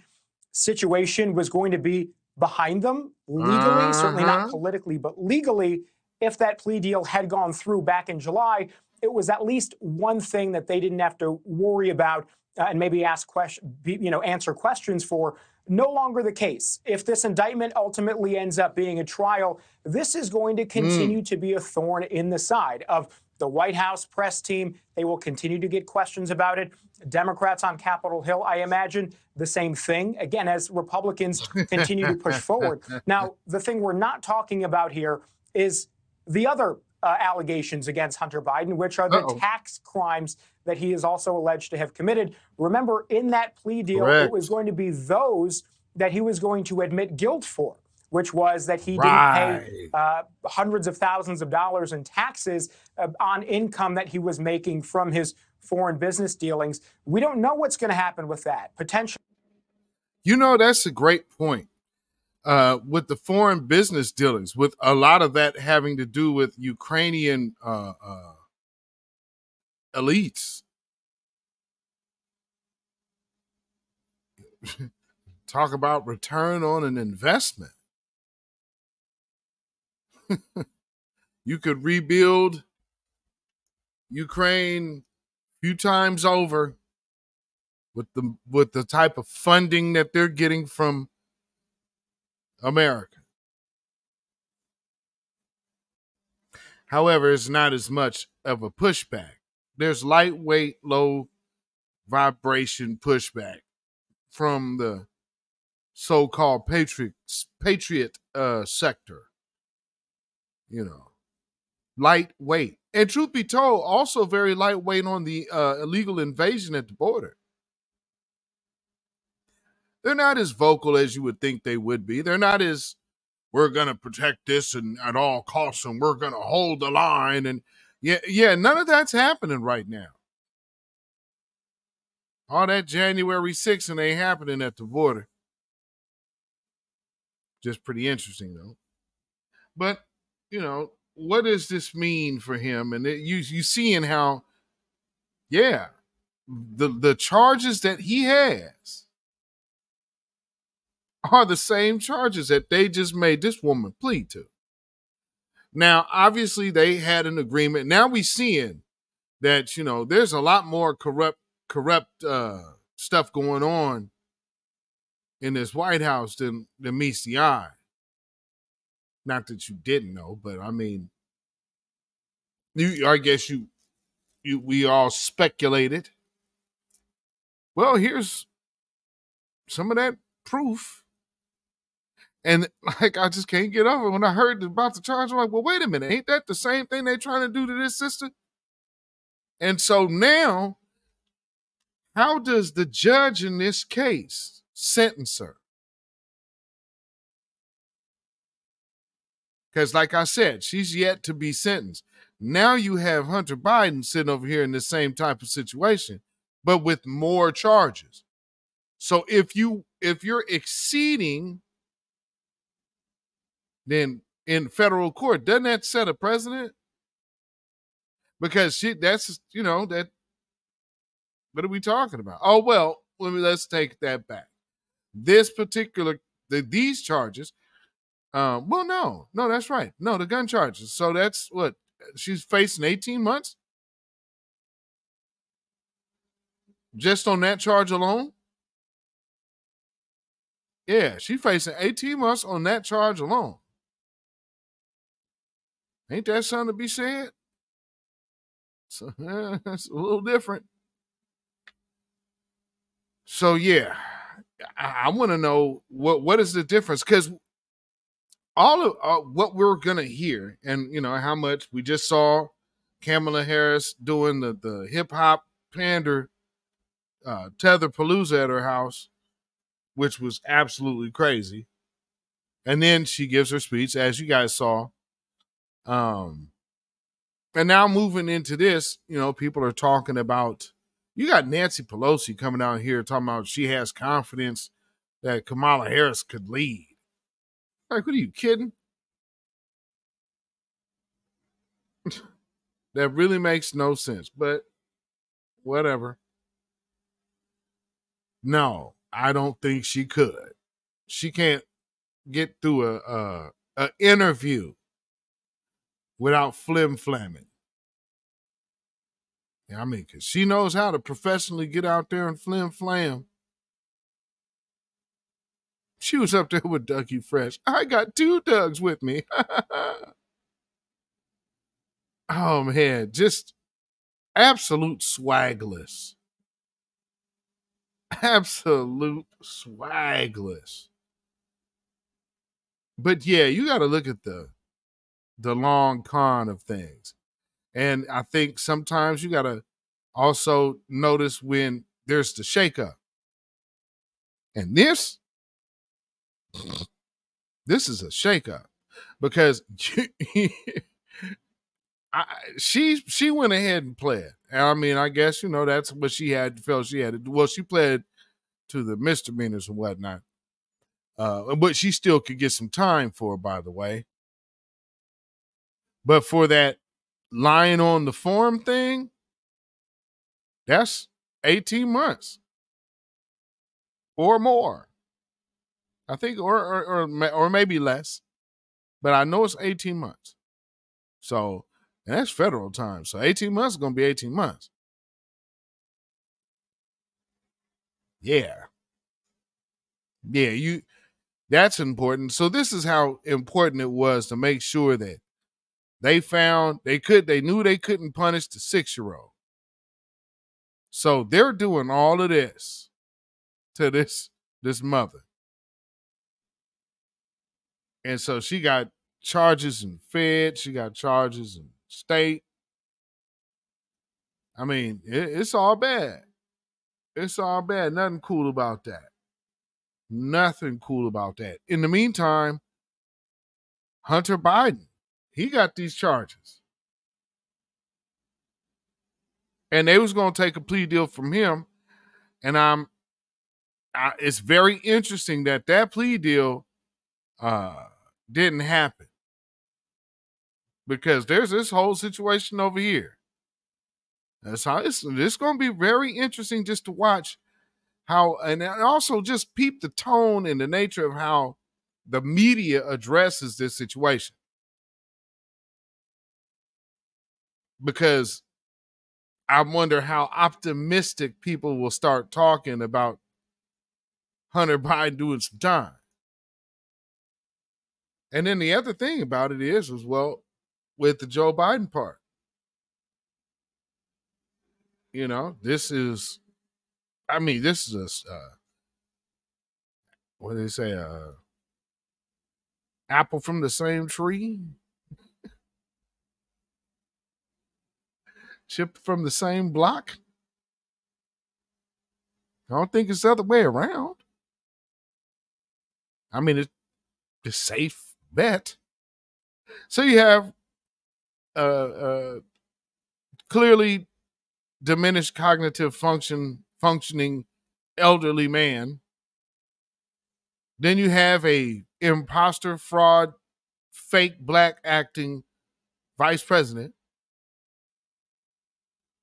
situation was going to be behind them legally, uh-huh. certainly not uh-huh. politically, but legally. If that plea deal had gone through back in July, it was at least one thing that they didn't have to worry about uh, and maybe ask question, you know, answer questions for. No longer the case. If this indictment ultimately ends up being a trial, this is going to continue mm. to be a thorn in the side of The White House press team, they will continue to get questions about it. Democrats on Capitol Hill, I imagine the same thing, again, as Republicans continue to push forward. [laughs] Now, the thing we're not talking about here is the other uh, allegations against Hunter Biden, which are the Uh-oh. tax crimes that he is also alleged to have committed. Remember, in that plea deal, Correct. it was going to be those that he was going to admit guilt for, which was that he Right. didn't pay uh, hundreds of thousands of dollars in taxes uh, on income that he was making from his foreign business dealings. We don't know what's going to happen with that. Potentially. You know, that's a great point. Uh, with the foreign business dealings, with a lot of that having to do with Ukrainian uh, uh, elites. [laughs] Talk about return on an investment. [laughs] you could rebuild Ukraine a few times over with the with the type of funding that they're getting from America. However, it's not as much of a pushback. There's lightweight, low vibration pushback from the so-called patriot patriot uh, sector. You know, lightweight, and truth be told, also very lightweight on the uh, illegal invasion at the border. They're not as vocal as you would think they would be. They're not as we're going to protect this and at all costs and we're going to hold the line and yeah yeah none of that's happening right now. All that january 6th and ain't happening at the border. Just pretty interesting though. But you know what does this mean for him? And it, you you seeing how yeah the the charges that he has are the same charges that they just made this woman plead to. Now, obviously, they had an agreement. Now we're seeing that you know there's a lot more corrupt corrupt uh, stuff going on in this White House than than meets the eye. Not that you didn't know, but I mean, you I guess you you we all speculated. Well, here's some of that proof. And like I just can't get over when I heard about the charge. I'm like, well, wait a minute, ain't that the same thing they're trying to do to this sister? And so now, how does the judge in this case sentence her? Because, like I said, she's yet to be sentenced. Now you have Hunter Biden sitting over here in the same type of situation, but with more charges. So if you if you're exceeding then in federal court, doesn't that set a precedent? Because she that's you know, that what are we talking about? Oh well, let me let's take that back. This particular the these charges, um, well, no, no, that's right. No, the gun charges. So that's what she's facing 18 months just on that charge alone. Yeah, she's facing 18 months on that charge alone. Ain't that something to be said? So [laughs] that's a little different. So yeah, I, I want to know what what is the difference because all of uh, what we're gonna hear, and you know how much we just saw Kamala Harris doing the the hip hop pander uh, tether palooza at her house, which was absolutely crazy. And then she gives her speech, as you guys saw. Um, and now moving into this, you know, people are talking about you got Nancy Pelosi coming out here talking about she has confidence that Kamala Harris could lead. Like, what are you kidding? [laughs] that really makes no sense, but whatever. No, I don't think she could. She can't get through a, a, a interview without flim flamming. Yeah, I mean, cause she knows how to professionally get out there and flim flam. She was up there with Dougie Fresh. I got two Dougs with me. [laughs] oh man, just absolute swagless. Absolute swagless. But yeah, you got to look at the the long con of things. And I think sometimes you got to also notice when there's the shakeup. And this this is a shakeup because [laughs] I, she she went ahead and pled. I mean, I guess you know that's what she had felt she had. Well, she pled to the misdemeanors and whatnot, uh, but she still could get some time for, by the way. But for that lying on the form thing, that's eighteen months or more. I think, or or or, or maybe less, but I know it's eighteen months. So and that's federal time. So 18 months is going to be 18 months. Yeah. Yeah, you that's important. So this is how important it was to make sure that they found they could they knew they couldn't punish the 6-year-old. So they're doing all of this to this this mother. And so she got charges in Fed, she got charges in state. I mean, it, it's all bad. It's all bad. Nothing cool about that. Nothing cool about that. In the meantime, Hunter Biden, he got these charges. And they was going to take a plea deal from him. And I'm I, it's very interesting that that plea deal uh didn't happen because there's this whole situation over here. That's how it's, it's going to be very interesting just to watch how, and also just peep the tone and the nature of how the media addresses this situation. Because I wonder how optimistic people will start talking about Hunter [laughs] Biden doing some time. And then the other thing about it is, as well, with the Joe Biden part. You know, this is, I mean, this is a, uh, what do they say, uh, apple from the same tree, chipped from the same block. I don't think it's the other way around. I mean, it's a safe bet. So you have uh, uh, clearly diminished cognitive function functioning elderly man then you have a imposter fraud fake black acting vice president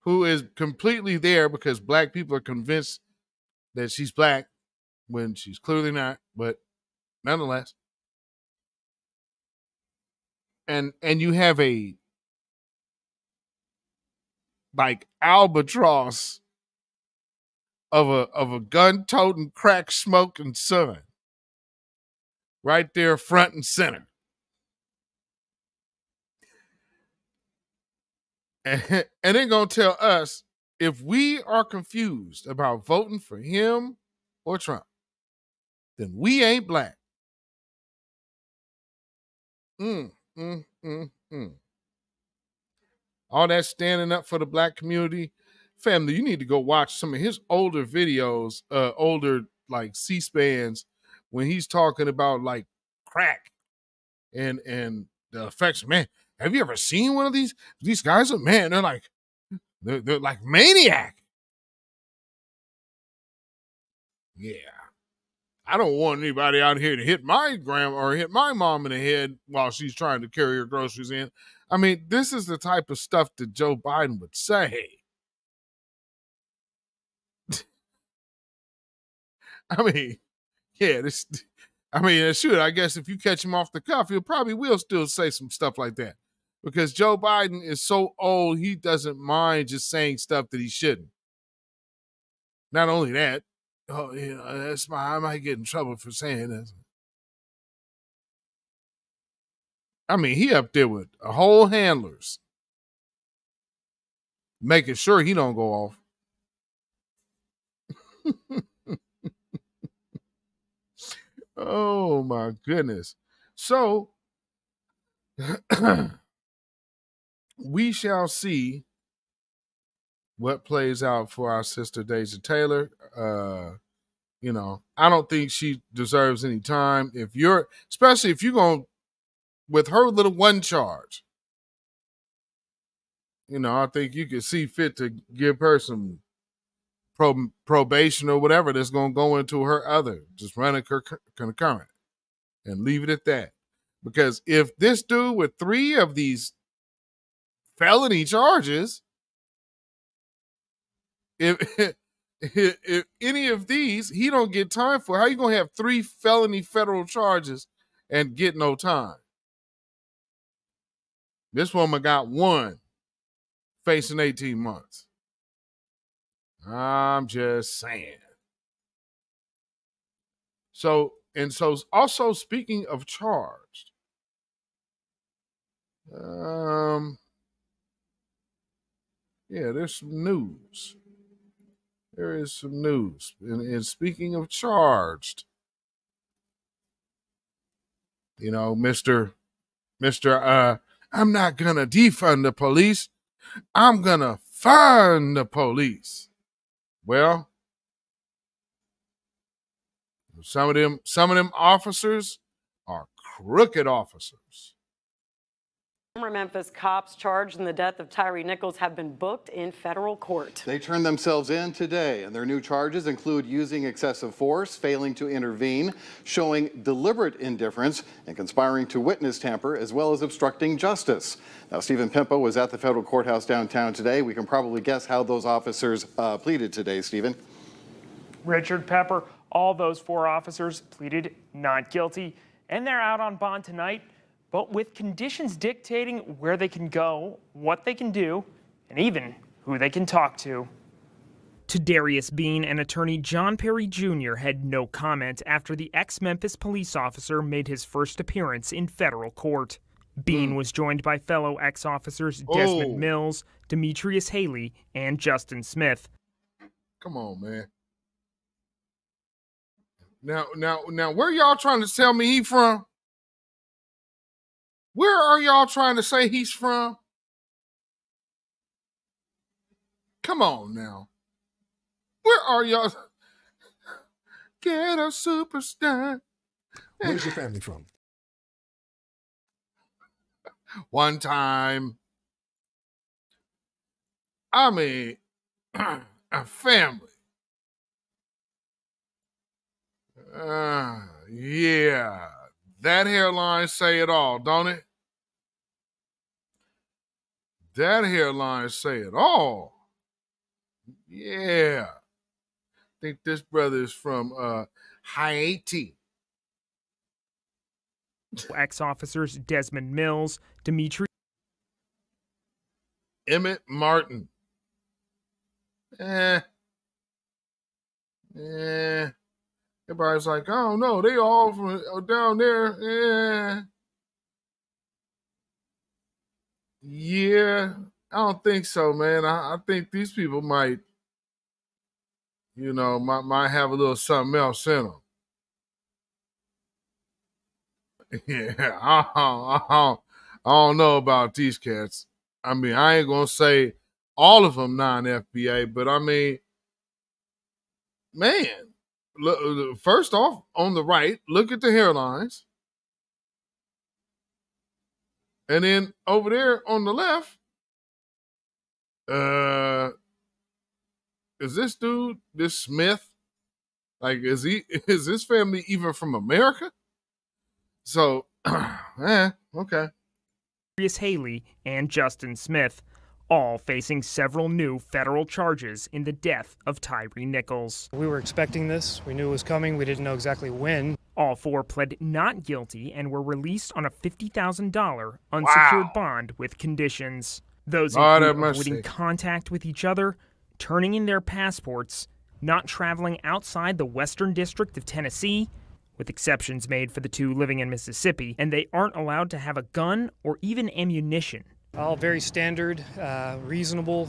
who is completely there because black people are convinced that she's black when she's clearly not but nonetheless and and you have a like albatross of a of a gun toting crack smoking son right there front and center and, [laughs] and then gonna tell us if we are confused about voting for him or trump then we ain't black mm, mm, mm, mm all that standing up for the black community. Family, you need to go watch some of his older videos, uh, older like C-SPANs when he's talking about like crack and and the effects. Man, have you ever seen one of these? These guys are man, they're like they're, they're like maniac. Yeah. I don't want anybody out here to hit my grandma or hit my mom in the head while she's trying to carry her groceries in. I mean, this is the type of stuff that Joe Biden would say. [laughs] I mean, yeah, this. I mean, shoot, I guess if you catch him off the cuff, he'll probably will still say some stuff like that because Joe Biden is so old, he doesn't mind just saying stuff that he shouldn't. Not only that, oh, you know, that's my, I might get in trouble for saying this. I mean, he up there with a whole handlers making sure he don't go off. [laughs] oh my goodness. So [clears throat] we shall see what plays out for our sister Deja Taylor. Uh, you know, I don't think she deserves any time. If you're, especially if you're going with her little one charge, you know, I think you could see fit to give her some pro, probation or whatever that's going to go into her other, just run a concurrent and leave it at that. Because if this dude with three of these felony charges, if if, [laughs] if any of these he don't get time for, how you gonna have three felony federal charges and get no time? This woman got one facing 18 months. I'm just saying. So, and so also speaking of charged, um, yeah, there's some news. There is some news. And, and speaking of charged, you know, Mr. Mr. Uh, I'm not gonna defund the police. I'm gonna fund the police. Well, some of them, some of them officers are crooked officers. Former Memphis cops charged in the death of Tyre Nichols have been booked in federal court. They turned themselves in today, and their new charges include using excessive force, failing to intervene, showing deliberate indifference, and conspiring to witness tamper, as well as obstructing justice. Now, Stephen Pimpo was at the federal courthouse downtown today. We can probably guess how those officers uh, pleaded today, Stephen. Richard Pepper, all those four officers pleaded not guilty, and they're out on bond tonight but with conditions dictating where they can go, what they can do, and even who they can talk to. Tadarrius Bean and attorney John Perry Jr. had no comment after the ex Memphis police officer made his first appearance in federal court. Bean mm. was joined by fellow ex officers Desmond oh. Mills, Demetrius Haley, and Justin Smith. Come on, man. Now, now, now, where y'all trying to tell me he from? Where are y'all trying to say he's from? Come on now. Where are y'all? [laughs] Get a superstar. Where's your family from? [laughs] One time. I mean, [clears throat] a family. Uh, yeah. That hairline say it all, don't it? That hairline say it all. Yeah. I think this brother is from uh Haiti. Ex officers Desmond Mills, Dimitri Emmett Martin. Eh. Eh. Everybody's like, I don't know. They all from uh, down there. Yeah. Yeah. I don't think so, man. I, I think these people might, you know, might, might have a little something else in them. [laughs] Yeah, I I, I don't know about these cats. I mean, I ain't gonna say all of them non-FBA, but I mean, man, look, first off, on the right, look at the hairlines. And then over there on the left, uh, is this dude, this Smith, like, is he, [laughs] is this family even from America? So, [clears throat] eh, okay. Haley and Justin Smith all facing several new federal charges in the death of Tyre Nichols. We were expecting this. We knew it was coming. We didn't know exactly when. All four pled not guilty and were released on a $50,000 unsecured wow. bond with conditions. Those include avoiding contact with each other, turning in their passports, not traveling outside the Western District of Tennessee, with exceptions made for the two living in Mississippi, and they aren't allowed to have a gun or even ammunition All very standard, uh, reasonable.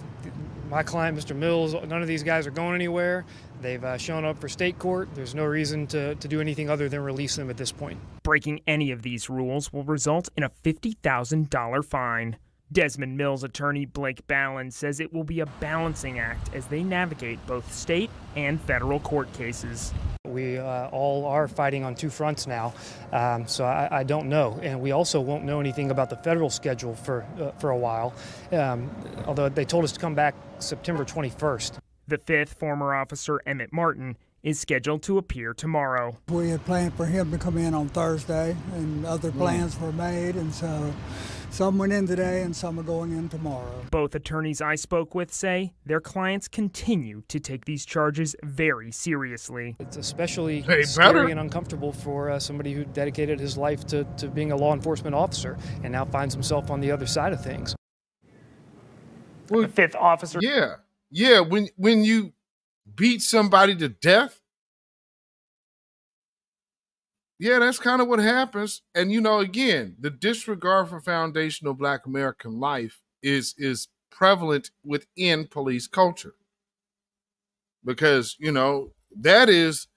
My client, Mr. Mills, none of these guys are going anywhere. They've uh, shown up for state court. There's no reason to, to do anything other than release them at this point. Breaking any of these rules will result in a $50,000 fine. Desmond Mills attorney Blake Ballin says it will be a balancing act as they navigate both state and federal court cases. We uh, all are fighting on two fronts now, um, so I, I, don't know, and we also won't know anything about the federal schedule for uh, for a while. Um, although they told us to come back September 21st. The fifth former officer Emmett Martin is scheduled to appear tomorrow. We had planned for him to come in on Thursday, and other hmm. plans were made, and so some went in today and some are going in tomorrow. Both attorneys I spoke with say their clients continue to take these charges very seriously. It's especially hey, scary better. and uncomfortable for uh, somebody who dedicated his life to, to being a law enforcement officer and now finds himself on the other side of things. Well, the fifth officer. Yeah. Yeah. When when you beat somebody to death. Yeah, that's kind of what happens. And you know, again, the disregard for foundational black American life is is prevalent within police culture. Because, you know, that is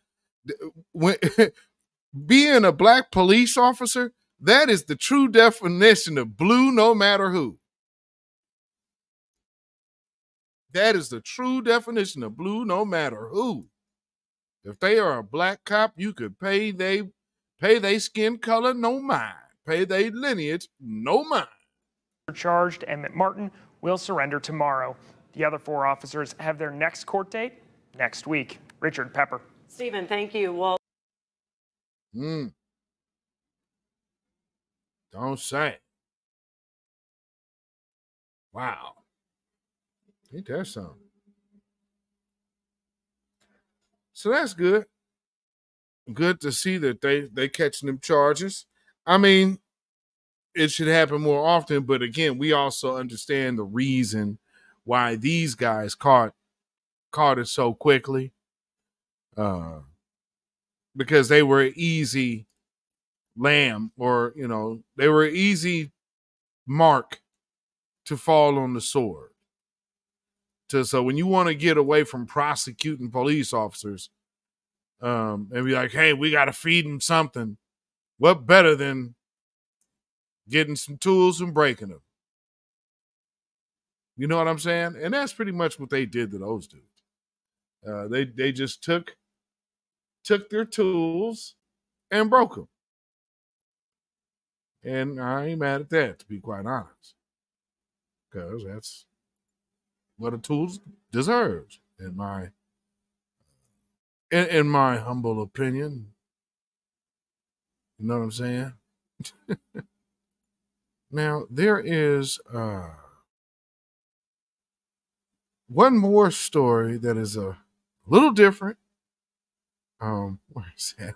when [laughs] being a black police officer, that is the true definition of blue no matter who. That is the true definition of blue, no matter who. If they are a black cop, you could pay they pay they skin color, no mind. Pay they lineage, no mind. Charged Emmett Martin will surrender tomorrow. The other four officers have their next court date next week. Richard Pepper. Stephen, thank you. Well, Hmm. Don't say. Wow. Ain't something? So that's good. Good to see that they they catching them charges. I mean, it should happen more often, but again, we also understand the reason why these guys caught caught it so quickly. Uh because they were easy lamb or you know, they were easy mark to fall on the sword to so when you want to get away from prosecuting police officers um and be like hey we got to feed them something what better than getting some tools and breaking them you know what i'm saying? And that's pretty much what they did to those dudes. Uh they they just took took their tools and broke them and i ain't mad at that to be quite honest because that's what a tool deserves, in my in, in my humble opinion. You know what I'm saying? [laughs] now there is uh one more story that is a little different. Um, [laughs] where is that?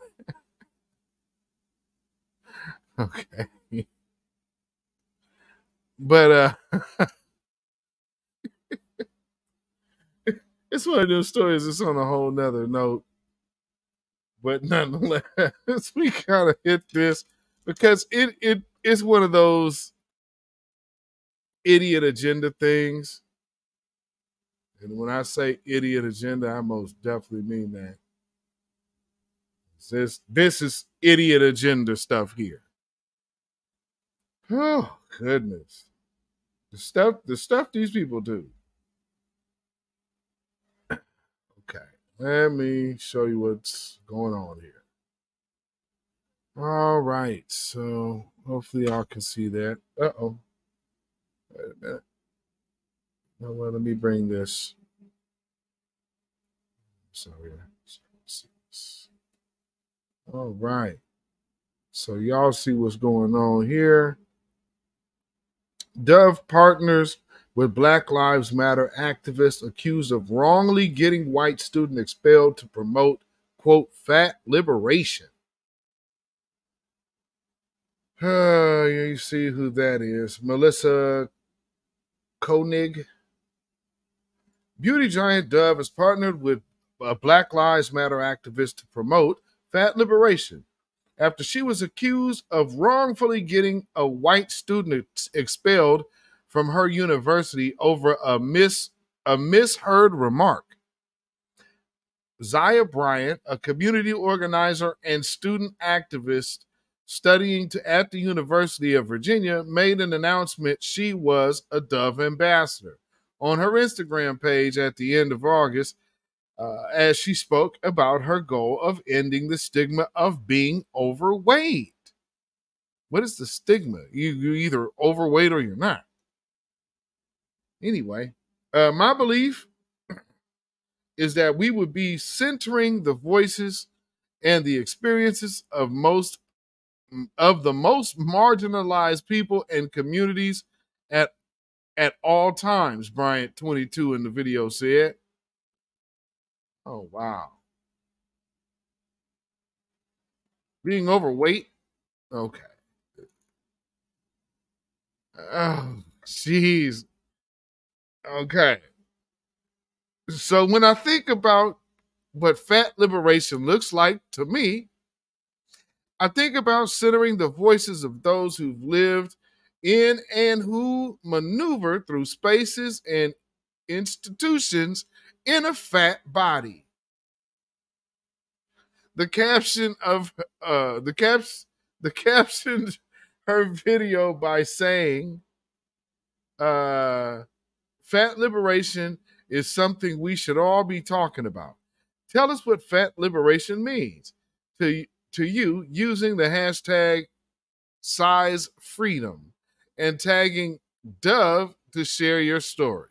[laughs] okay. But uh it's one of those stories that's on a whole nother note. But nonetheless, [laughs] we kind of hit this because it it is one of those idiot agenda things. And when I say idiot agenda, I most definitely mean that. This this is idiot agenda stuff here. Oh goodness. The stuff the stuff these people do. Let me show you what's going on here. All right, so hopefully y'all can see that. Uh oh. Wait a minute. Now, well, let me bring this. Sorry. All right. So y'all see what's going on here. Dove partners with Black Lives Matter activists accused of wrongly getting white student expelled to promote, quote, fat liberation. [sighs] Uh, you see who that is. Melissa Koenig. Beauty giant Dove has partnered with a Black Lives Matter activist to promote fat liberation after she was accused of wrongfully getting a white student expelled from her university over a mis a misheard remark. Zyahna Bryant, a community organizer and student activist studying to, at the University of Virginia, made an announcement she was a Dove ambassador on her Instagram page at the end of August uh, as she spoke about her goal of ending the stigma of being overweight. What is the stigma? You, you're either overweight or you're not. Anyway, uh, my belief is that we would be centering the voices and the experiences of most of the most marginalized people and communities at at all times bryant 22 in the video said. Oh wow. Being overweight? Okay. Oh jeez okay so when i think about what fat liberation looks like to me I think about centering the voices of those who've lived in and who maneuver through spaces and institutions in a fat body. The caption of uh the caps the [laughs] captioned her video by saying uh fat liberation is something we should all be talking about. Tell us what fat liberation means to to you using the hashtag size freedom and tagging Dove to share your story.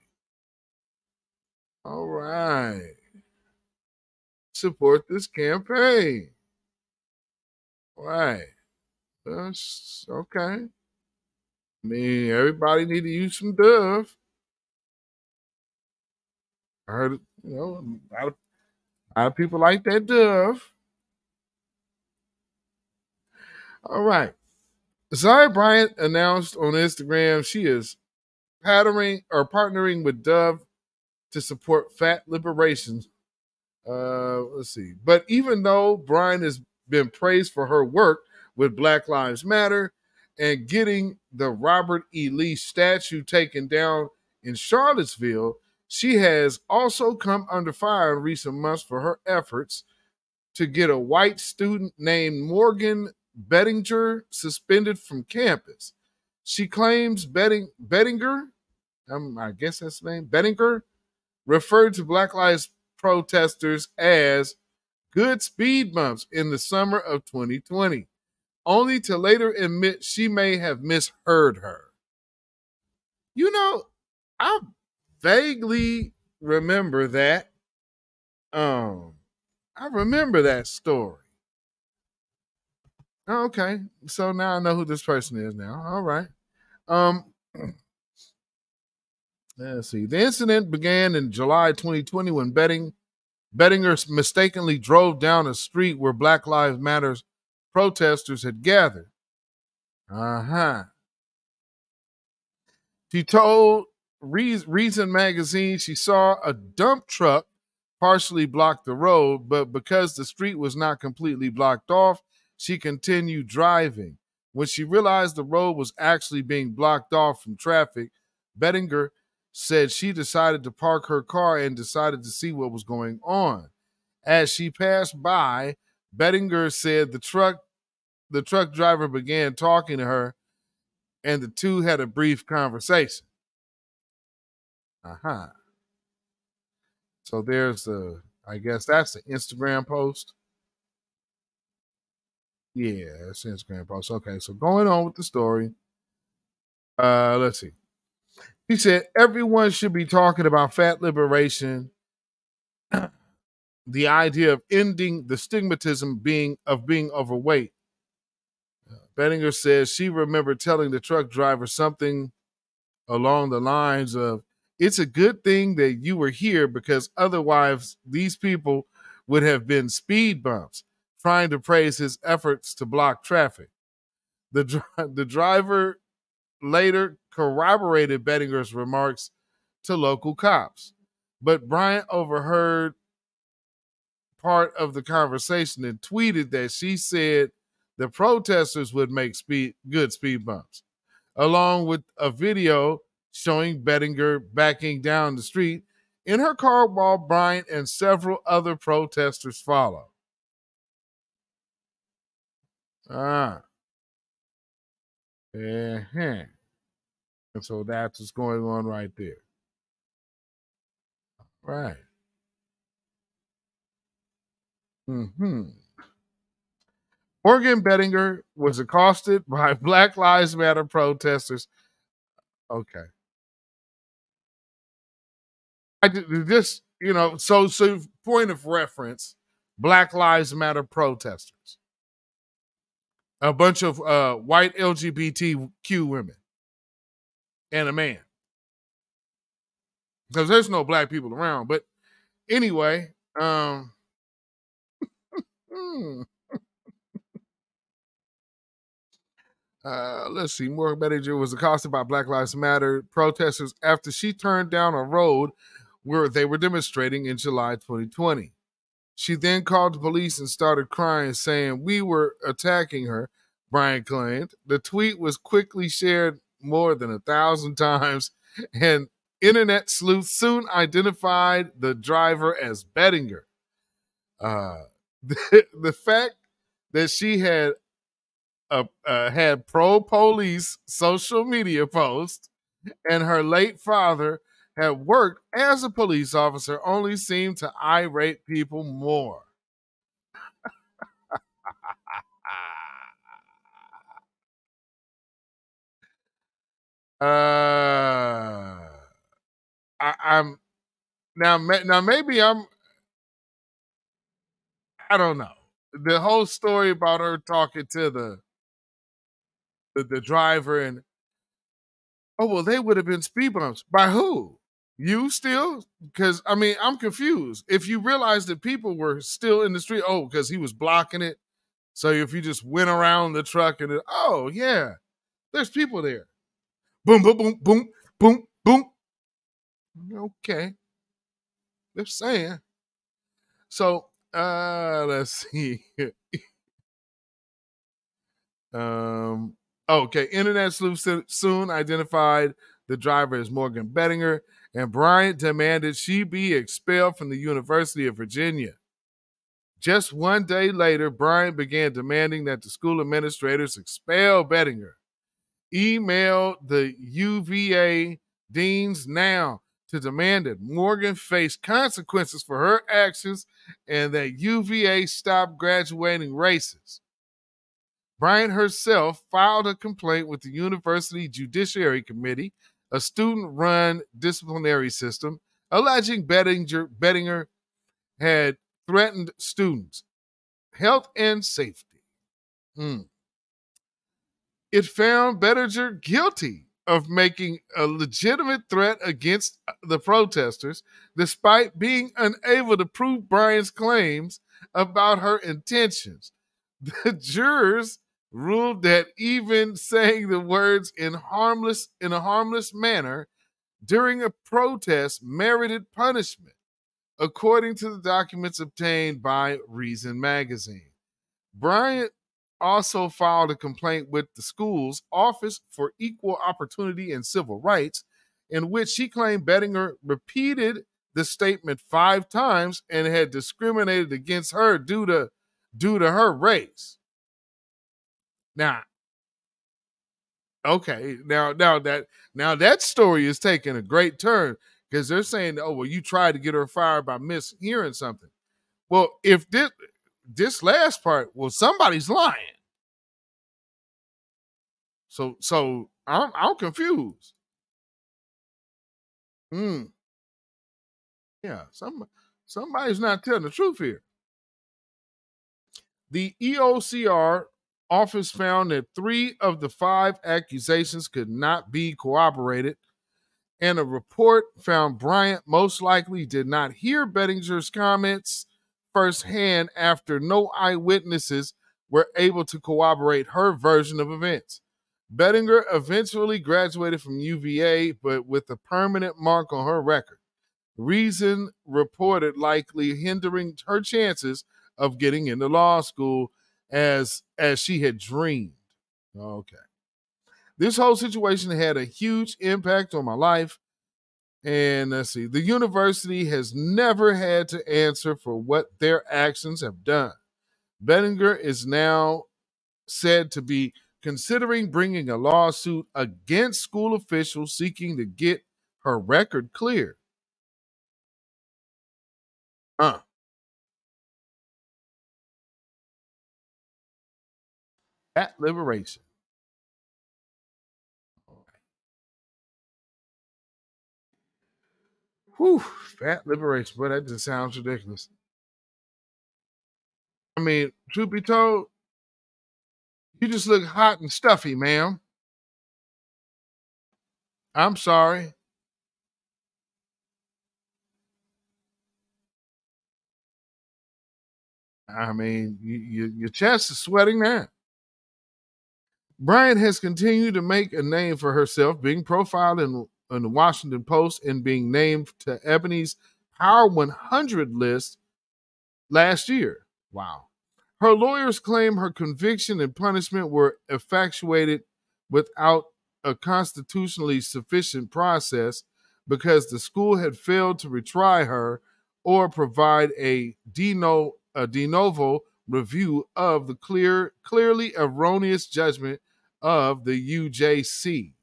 All right. Support this campaign. All right. That's okay. I mean, everybody need to use some Dove. I heard, you know, a lot of, a lot of people like that Dove. All right. Zyahna Bryant announced on Instagram she is patterning or partnering with Dove to support fat liberation. Uh, let's see. But even though Bryant has been praised for her work with Black Lives Matter and getting the Robert E. Lee statue taken down in Charlottesville, she has also come under fire in recent months for her efforts to get a white student named Morgan Bettinger suspended from campus. She claims Betting, Bettinger, um, I guess that's the name, Bettinger, referred to Black Lives protesters as good speed bumps in the summer of 2020, only to later admit she may have misheard her. You know, I vaguely remember that. Um, I remember that story. Oh, okay. So now I know who this person is now. All right. Um [clears throat] let's see. The incident began in July 2020 when betting Bettinger mistakenly drove down a street where Black Lives Matters protesters had gathered. Uh-huh. She told Reason magazine she saw a dump truck partially block the road, but because the street was not completely blocked off, she continued driving. When she realized the road was actually being blocked off from traffic, Bettinger said she decided to park her car and decided to see what was going on. As she passed by, Bettinger said the truck the truck driver began talking to her and the two had a brief conversation. Uh-huh. So there's the I guess that's the Instagram post. Yeah, it's Instagram post. Okay, so going on with the story. Uh, let's see. He said everyone should be talking about fat liberation, [clears throat] the idea of ending the stigmatism being of being overweight. Uh, Bettinger says she remembered telling the truck driver something along the lines of, "It's a good thing that you were here because otherwise these people would have been speed bumps." trying to praise his efforts to block traffic. The, [laughs] the driver later corroborated Bettinger's remarks to local cops, but Bryant overheard part of the conversation and tweeted that she said the protesters would make speed good speed bumps, along with a video showing Bettinger backing down the street in her car while Bryant and several other protesters follow. Ah. Uh-huh. And so that's what's going on right there. Right. Hmm. Morgan Bettinger was accosted [laughs] by Black Lives Matter protesters. Okay. I just, you know, so so point of reference, Black Lives Matter protesters. A bunch of uh, white LGBTQ women and a man. Because there's no black people around. But anyway, um. [laughs] Uh, let's see. Morgan Bettinger was accosted by Black Lives Matter protesters after she turned down a road where they were demonstrating in July 2020. She then called the police and started crying, saying, We were attacking her, Brian claimed. The tweet was quickly shared more than a thousand times, and internet sleuths soon identified the driver as Bettinger. Uh, [laughs] the, the fact that she had uh, uh, had pro police social media posts, and her late father had worked as a police officer only seemed to irate people more. [laughs] uh, I, I'm now. Now maybe I'm. I don't know. The whole story about her talking to the the, the driver and oh well they would have been speed bumps by who you still? Because i mean i'm confused. If you realize that people were still in the street oh because he was blocking it. So if you just went around the truck and it, oh yeah there's people there. Boom boom boom boom boom boom. Okay. They're saying. So uh let's [laughs] see um okay, Internet sleuth soon identified the driver as Morgan Bettinger, and Bryant demanded she be expelled from the University of Virginia. Just one day later, Bryant began demanding that the school administrators expel Bettinger. Email the UVA deans now to demand that Morgan face consequences for her actions and that UVA stop graduating racists. Bryant herself filed a complaint with the University Judiciary Committee, a student run disciplinary system, alleging Bettinger, Bettinger had threatened students' health and safety. Hmm. It found Bettinger guilty of making a legitimate threat against the protesters, despite being unable to prove Bryant's claims about her intentions. The jurors ruled that even saying the words in harmless in a harmless manner during a protest merited punishment according to the documents obtained by Reason magazine. Bryant also filed a complaint with the school's Office for Equal Opportunity and Civil Rights in which she claimed Bettinger repeated the statement 5 times and had discriminated against her due to due to her race. Now, okay, now now that now that story is taking a great turn because they're saying, oh well, you tried to get her fired by mishearing something. Well, if this this last part, well, somebody's lying. So so I'm I'm confused. Hmm. Yeah, some somebody's not telling the truth here. The EOCR office found that three of the five accusations could not be corroborated, and a report found Bryant most likely did not hear Bettinger's comments firsthand after no eyewitnesses were able to corroborate her version of events. Bettinger eventually graduated from UVA, but with a permanent mark on her record. Reason reported likely hindering her chances of getting into law school as as she had dreamed. Okay. This whole situation had a huge impact on my life. And let's see, the university has never had to answer for what their actions have done. Bettinger is now said to be considering bringing a lawsuit against school officials seeking to get her record cleared. Huh. At liberation. Whew, fat liberation. But that just sounds ridiculous. I mean, truth be told, you just look hot and stuffy, ma'am. I'm sorry. I mean, you, you, your chest is sweating now. Bryant has continued to make a name for herself, being profiled in, in the Washington Post and being named to Ebony's Power 100 list last year. Wow. Her lawyers claim her conviction and punishment were effectuated without a constitutionally sufficient process because the school had failed to retry her or provide a de, no, a de novo review of the clear, clearly erroneous judgment of the UJC.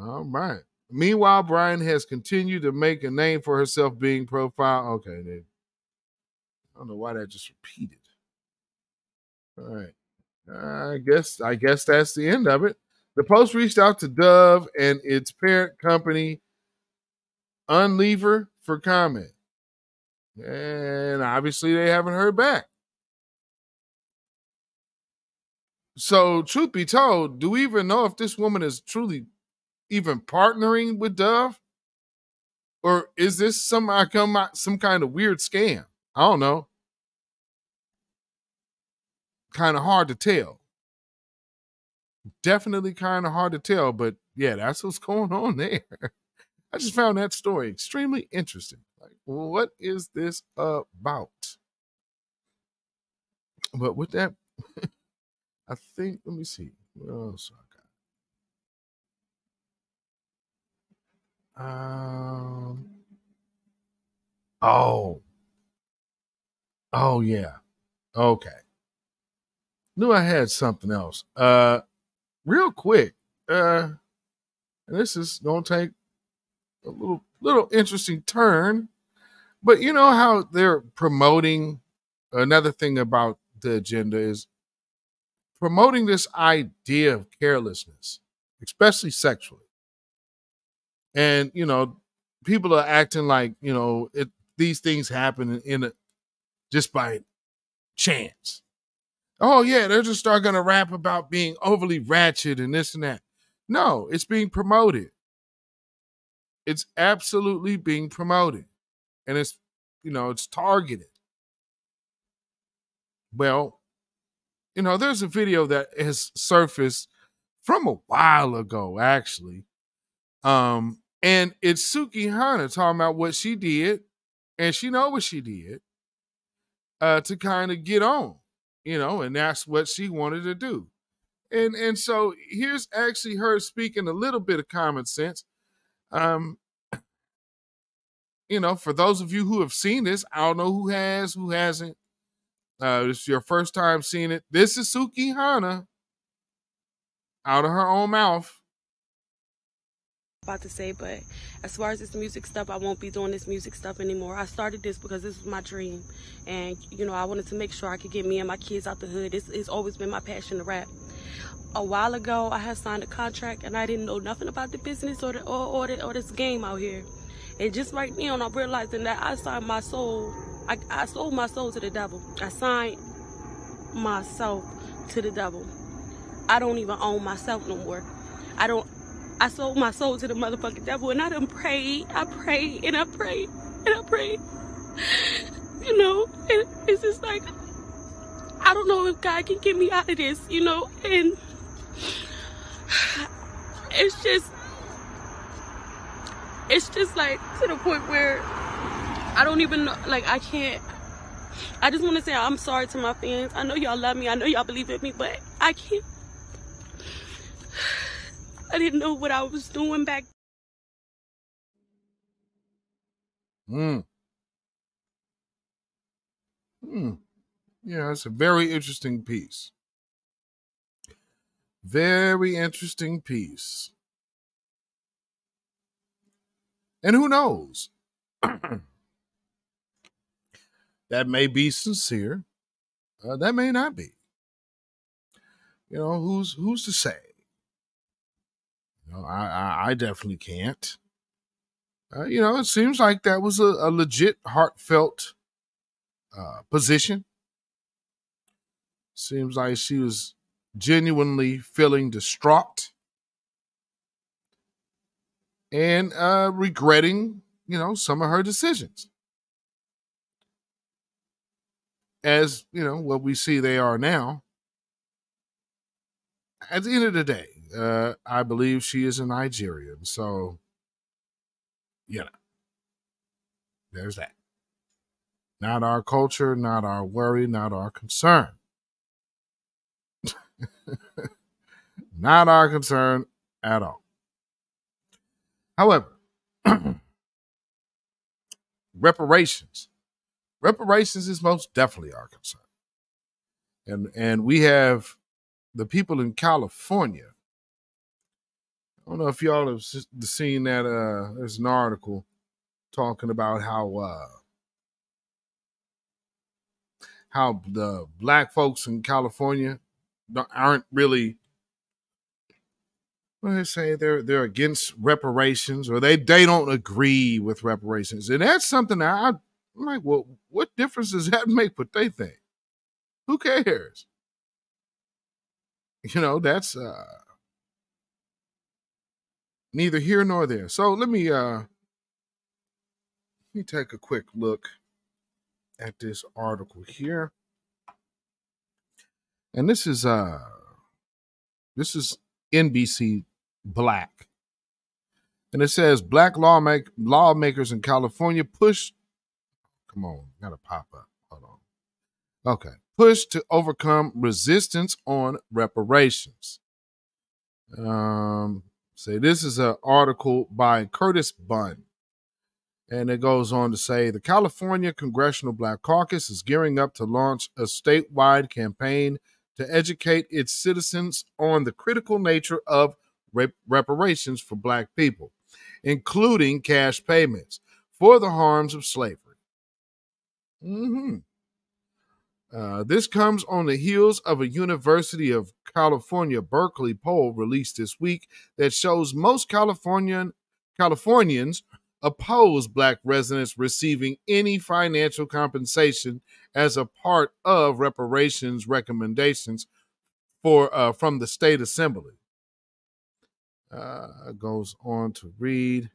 All right. Meanwhile, Brian has continued to make a name for herself being profiled. Okay. I don't know why that just repeated. All right. I guess I guess that's the end of it. The Post reached out to Dove and its parent company, Unilever, for comment. And obviously they haven't heard back. So, truth be told, do we even know if this woman is truly even partnering with Dove? Or is this some some kind of weird scam? I don't know kind of hard to tell. Definitely kind of hard to tell, but yeah, that's what's going on [laughs] there. I just found that story extremely interesting. Like, what is this about? But with that, [laughs] I think, let me see. What else I got? Um, oh, oh, yeah. Okay knew I had something else. Uh, real quick. Uh, and this is gonna take a little little interesting turn, but you know how they're promoting. Another thing about the agenda is promoting this idea of carelessness, especially sexually. And you know, people are acting like you know it. These things happen in a just by chance oh yeah, they're just start gonna rap about being overly ratchet and this and that. No, it's being promoted. It's absolutely being promoted. And it's, you know, it's targeted. Well, you know, there's a video that has surfaced from a while ago, actually. Um, and it's Sukihana talking about what she did, and she know what she did uh, to kind of get on you know, and that's what she wanted to do. And and so here's actually her speaking a little bit of common sense. Um, you know, for those of you who have seen this, I don't know who has, who hasn't. Uh, this is your first time seeing it. This is Sukihana out of her own mouth about to say, but as far as this music stuff, I won't be doing this music stuff anymore. I started this because this was my dream. And, you know, I wanted to make sure I could get me and my kids out the hood. It's, it's always been my passion to rap. A while ago, I had signed a contract and I didn't know nothing about the business or, the, or, or, the, or this game out here. And just right now, I'm realizing that I signed my soul, I, I sold my soul to the devil. I signed myself to the devil. I don't even own myself no more. I don't I sold my soul to the motherfucking devil and I done prayed. I prayed and I prayed and I prayed. You know, and it's just like, I don't know if God can get me out of this, you know, and it's just, it's just like to the point where I don't even know, like, I can't, I just want to say I'm sorry to my fans. I know y'all love me. I know y'all believe in me, but I can't I didn't know what I was doing back. Hmm. Hmm. Yeah, it's a very interesting piece. Very interesting piece. And who knows? [clears throat] that may be sincere. Uh, that may not be. You know, who's who's to say? You know, I I, I definitely can't. Uh, you know, it seems like that was a, a legit, heartfelt uh, position. Seems like she was genuinely feeling distraught and uh, regretting, you know, some of her decisions. As you know, what we see they are now. At the end of the day, uh, I believe she is a Nigerian, so you know, there's that. Not our culture, not our worry, not our concern. [laughs] not our concern at all. However, [clears throat] reparations. Reparations is most definitely our concern. And and we have the people in California. I don't know if y'all have seen that uh there's an article talking about how uh how the black folks in California aren't really well, they say they're they're against reparations or they they don't agree with reparations. And that's something that I, I'm like, well, what difference does that [laughs] make what they think? Who cares? You know, that's uh neither here nor there. So let me uh let me take a quick look at this article here. And this is uh this is NBC Black. And it says black lawmak- lawmakers in California push come on, gotta pop up. Hold on. Okay. Push to overcome resistance on reparations. Um say this is an article by Curtis Bunn. And it goes on to say the California Congressional Black Caucus is gearing up to launch a statewide campaign to educate its citizens on the critical nature of rep- reparations for Black people, including cash payments for the harms of slavery. Mm-hmm. Uh, this comes on the heels of a University of California Berkeley poll released this week that shows most Californian Californians oppose black residents receiving any financial compensation as a part of reparations recommendations for uh, from the state assembly. Uh, goes on to read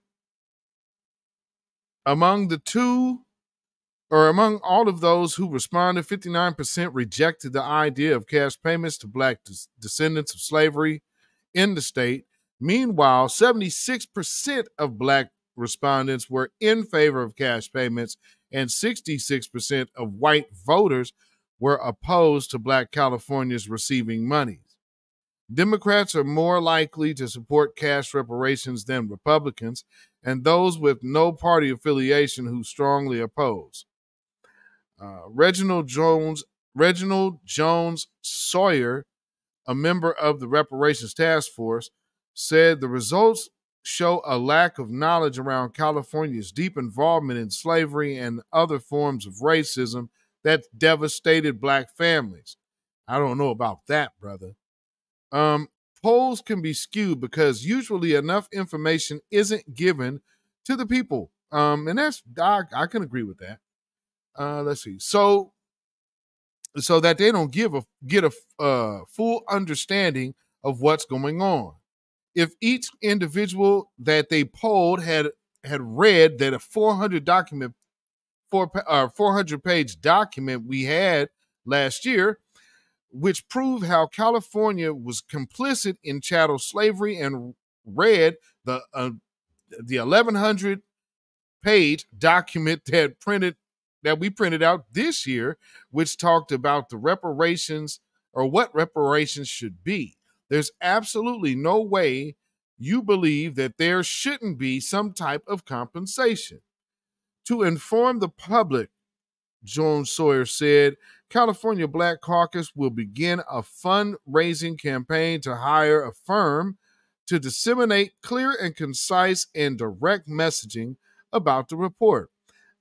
among the two or among all of those who responded 59% rejected the idea of cash payments to black des- descendants of slavery in the state meanwhile 76% of black respondents were in favor of cash payments, and 66% of white voters were opposed to Black Californians receiving monies. Democrats are more likely to support cash reparations than Republicans, and those with no party affiliation who strongly oppose. Uh, Reginald Jones, Reginald Jones Sawyer, a member of the reparations task force, said the results show a lack of knowledge around California's deep involvement in slavery and other forms of racism that devastated black families. I don't know about that, brother. Um, polls can be skewed because usually enough information isn't given to the people. Um, and that's I, I can agree with that. Uh, let's see. So so that they don't give a get a uh, full understanding of what's going on if each individual that they polled had had read that a 400 document four uh, 400 page document we had last year which proved how California was complicit in chattel slavery and read the uh, the 1100 page document that printed that we printed out this year which talked about the reparations or what reparations should be there's absolutely no way you believe that there shouldn't be some type of compensation. To inform the public, Jones Sawyer said, California Black Caucus will begin a fundraising campaign to hire a firm to disseminate clear and concise and direct messaging about the report.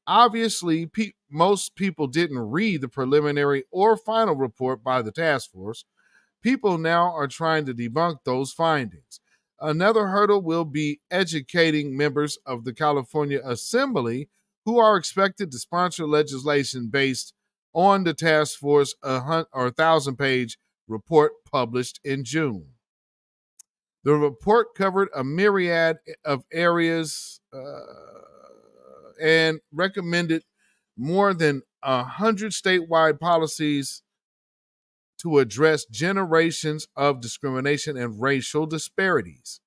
Obviously, pe- most people didn't read the preliminary or final report by the task force. People now are trying to debunk those findings. Another hurdle will be educating members of the California Assembly who are expected to sponsor legislation based on the task force a or thousand page report published in June. The report covered a myriad of areas uh, and recommended more than a hundred statewide policies to address generations of discrimination and racial disparities.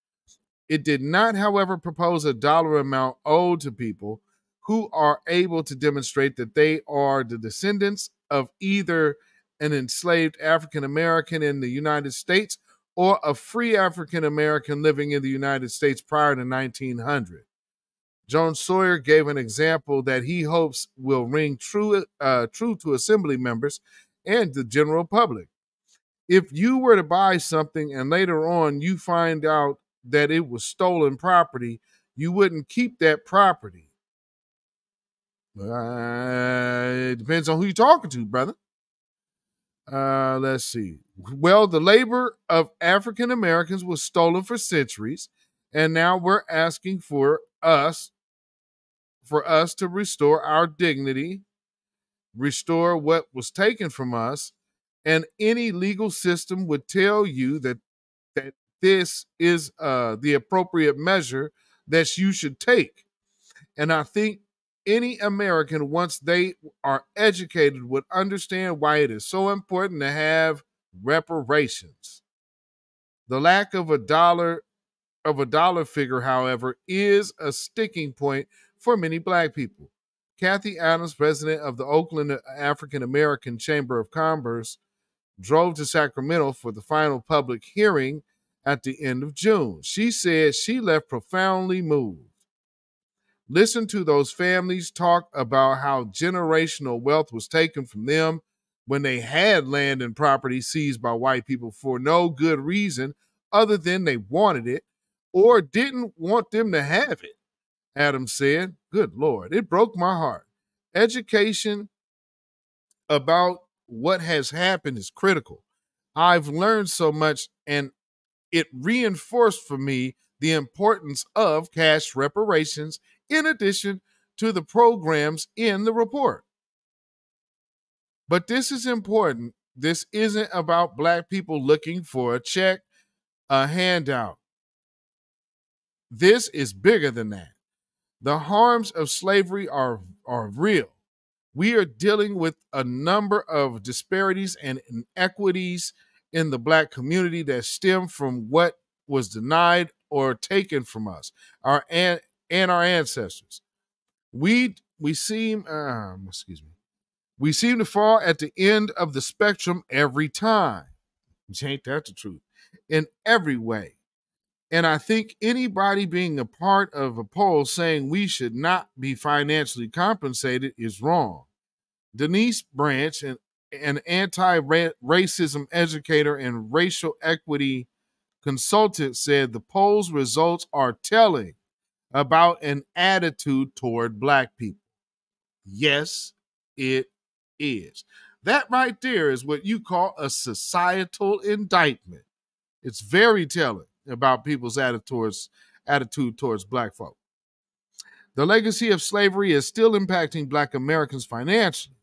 It did not, however, propose a dollar amount owed to people who are able to demonstrate that they are the descendants of either an enslaved African American in the United States or a free African American living in the United States prior to 1900. Jones Sawyer gave an example that he hopes will ring true, uh, true to assembly members and the general public. If you were to buy something and later on you find out that it was stolen property, you wouldn't keep that property. Uh, it depends on who you're talking to, brother. Uh, let's see. Well, the labor of African Americans was stolen for centuries, and now we're asking for us, for us to restore our dignity, restore what was taken from us, and any legal system would tell you that that this is uh, the appropriate measure that you should take. And I think any American, once they are educated, would understand why it is so important to have reparations. The lack of a dollar of a dollar figure, however, is a sticking point for many black people. Cathy Adams, president of the Oakland uh, African American Chamber of Commerce, drove to Sacramento for the final public hearing at the end of June. She said she left profoundly moved Listen to those families talk about how generational wealth was taken from them when they had land and property seized by white people for no good reason other than they wanted it or didn't want them to have it. Adams said, Good Lord, it broke my heart. Education about what has happened is critical. I've learned so much, and it reinforced for me the importance of cash reparations in addition to the programs in the report. But this is important. This isn't about Black people looking for a check, a handout. This is bigger than that. The harms of slavery are, are real. We are dealing with a number of disparities and inequities in the Black community that stem from what was denied or taken from us. Our and our ancestors. We we seem um, excuse me. We seem to fall at the end of the spectrum every time. Ain't that the truth? In every way. And I think anybody being a part of a poll saying we should not be financially compensated is wrong. Denise Branch, an, an anti racism educator and racial equity consultant, said the poll's results are telling about an attitude toward black people. Yes, it is. That right there is what you call a societal indictment. It's very telling about people's attitude towards, attitude towards black folk. The legacy of slavery is still impacting black Americans financially.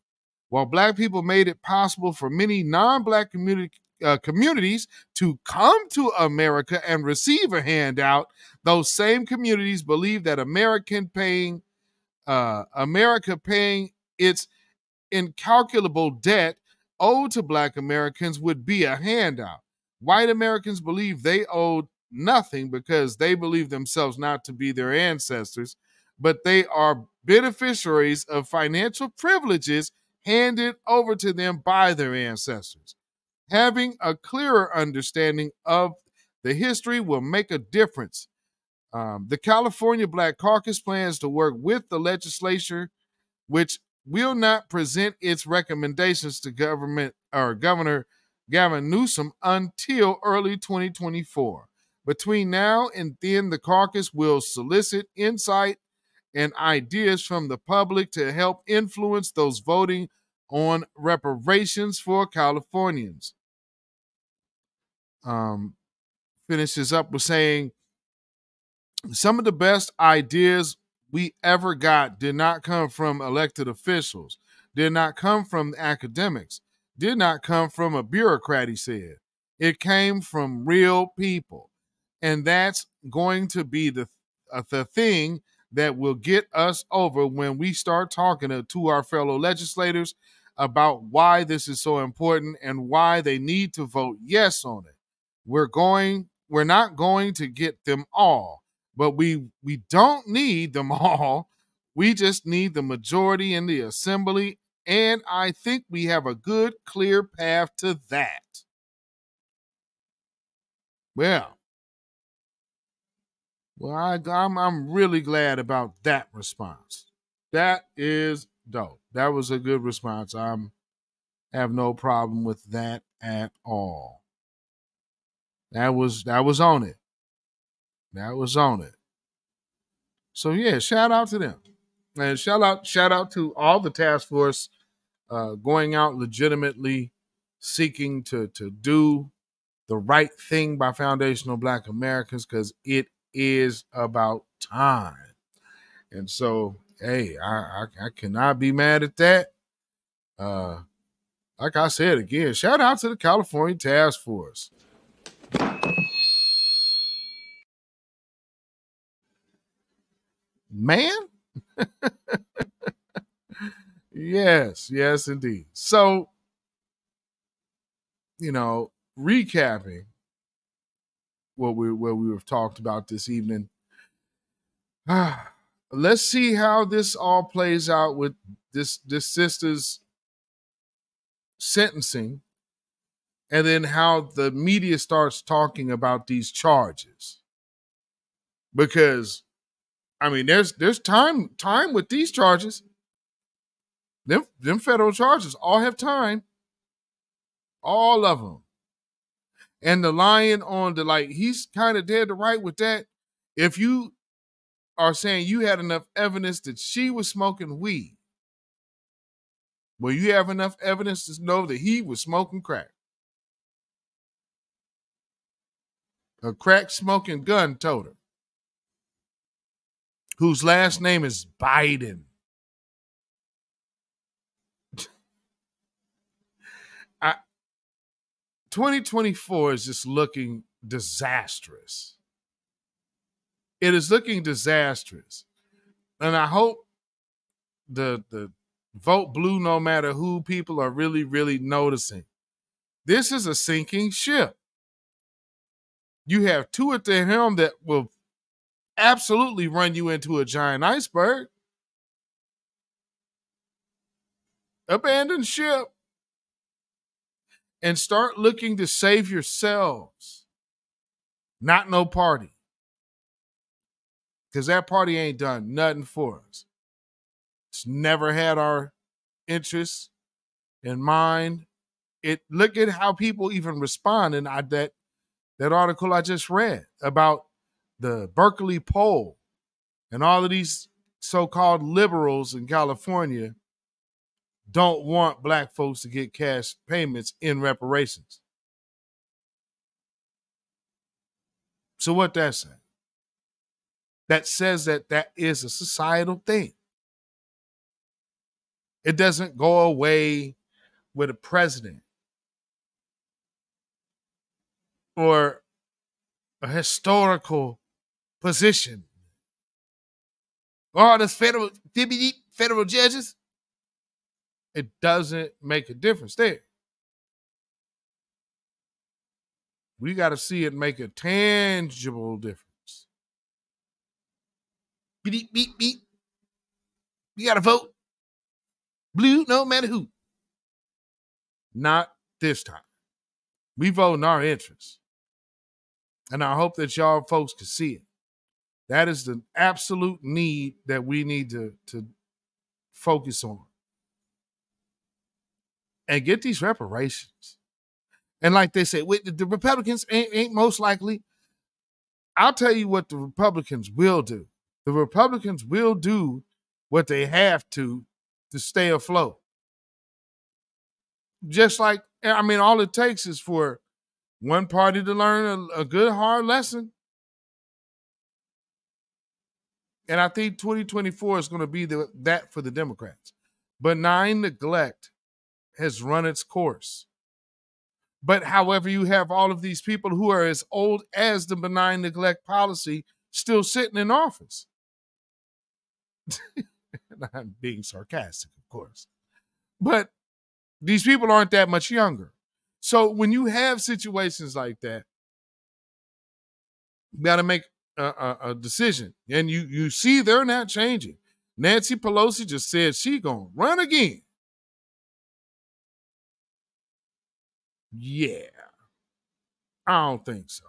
While black people made it possible for many non-black community, uh, communities to come to America and receive a handout, those same communities believe that American paying uh, America paying its incalculable debt owed to Black Americans would be a handout. White Americans believe they owed nothing because they believe themselves not to be their ancestors, but they are beneficiaries of financial privileges handed over to them by their ancestors having a clearer understanding of The history will make a difference. Um, the California Black Caucus plans to work with the legislature, which will not present its recommendations to government or Governor Gavin Newsom until early 2024. Between now and then, the caucus will solicit insight and ideas from the public to help influence those voting on reparations for Californians. Um, finishes up with saying some of the best ideas we ever got did not come from elected officials, did not come from academics, did not come from a bureaucrat, he said. It came from real people. And that's going to be the, uh, the thing that will get us over when we start talking to, to our fellow legislators about why this is so important and why they need to vote yes on it. We're going, we're not going to get them all, but we we don't need them [laughs] all. We just need the majority in the assembly, and I think we have a good, clear path to that. Well, well, I, I'm I'm really glad about that response. That is dope. That was a good response. I'm have no problem with that at all. That was that was on it. That was on it. So yeah, shout out to them. And shout out shout out to all the task force uh, going out legitimately seeking to to do the right thing by foundational black Americans because it is about time. And so, hey, I, I, I cannot be mad at that. Uh, like I said again, shout out to the California Task Force. Man, [laughs] yes, yes, indeed. So, you know, recapping, what we what we have talked about this evening. [sighs] Let's see how this all plays out with this this sister's sentencing, and then how the media starts talking about these charges. Because, I mean, there's there's time time with these charges. Them them federal charges all have time. All of them and the lion on the like he's kind of dead to right with that. If you are saying you had enough evidence that she was smoking weed well you have enough evidence to know that he was smoking crack. A crack smoking gun toter whose last name is biden 2024 is just looking disastrous. It is looking disastrous. And I hope the the vote blue no matter who people are really really noticing. This is a sinking ship. You have two at the helm that will absolutely run you into a giant iceberg. Abandoned ship and start looking to save yourselves, not no party. Because that party ain't done nothing for us. It's never had our interests in mind. It look at how people even respond in I, that that article I just read about the Berkeley poll and all of these so-called liberals in California don't want black folks to get cash payments in reparations. So what that say? That says that that is a societal thing. It doesn't go away with a president or a historical position. Or the federal federal judges it doesn't make a difference there. We got to see it make a tangible difference. Beep, beep, beep. You got to vote blue no matter who. Not this time. We vote in our interests. And I hope that y'all folks can see it. That is the absolute need that we need to, to focus on. And get these reparations. And like they say, with the Republicans ain't, ain't most likely. I'll tell you what the Republicans will do. The Republicans will do what they have to to stay afloat. Just like, eh, I mean, all it takes is for one party to learn a, a good hard lesson. And I think 2024 is going to be the, that for the Democrats. Benign neglect has run its course. But however, you have all of these people who are as old as the benign neglect policy still sitting in office. [laughs] I'm being sarcastic, of course. But these people aren't that much younger. So when you have situations like that, you got to make a, a, a, decision. And you you see they're not changing. Nancy Pelosi just said she gonna run again. Yeah. I don't think so.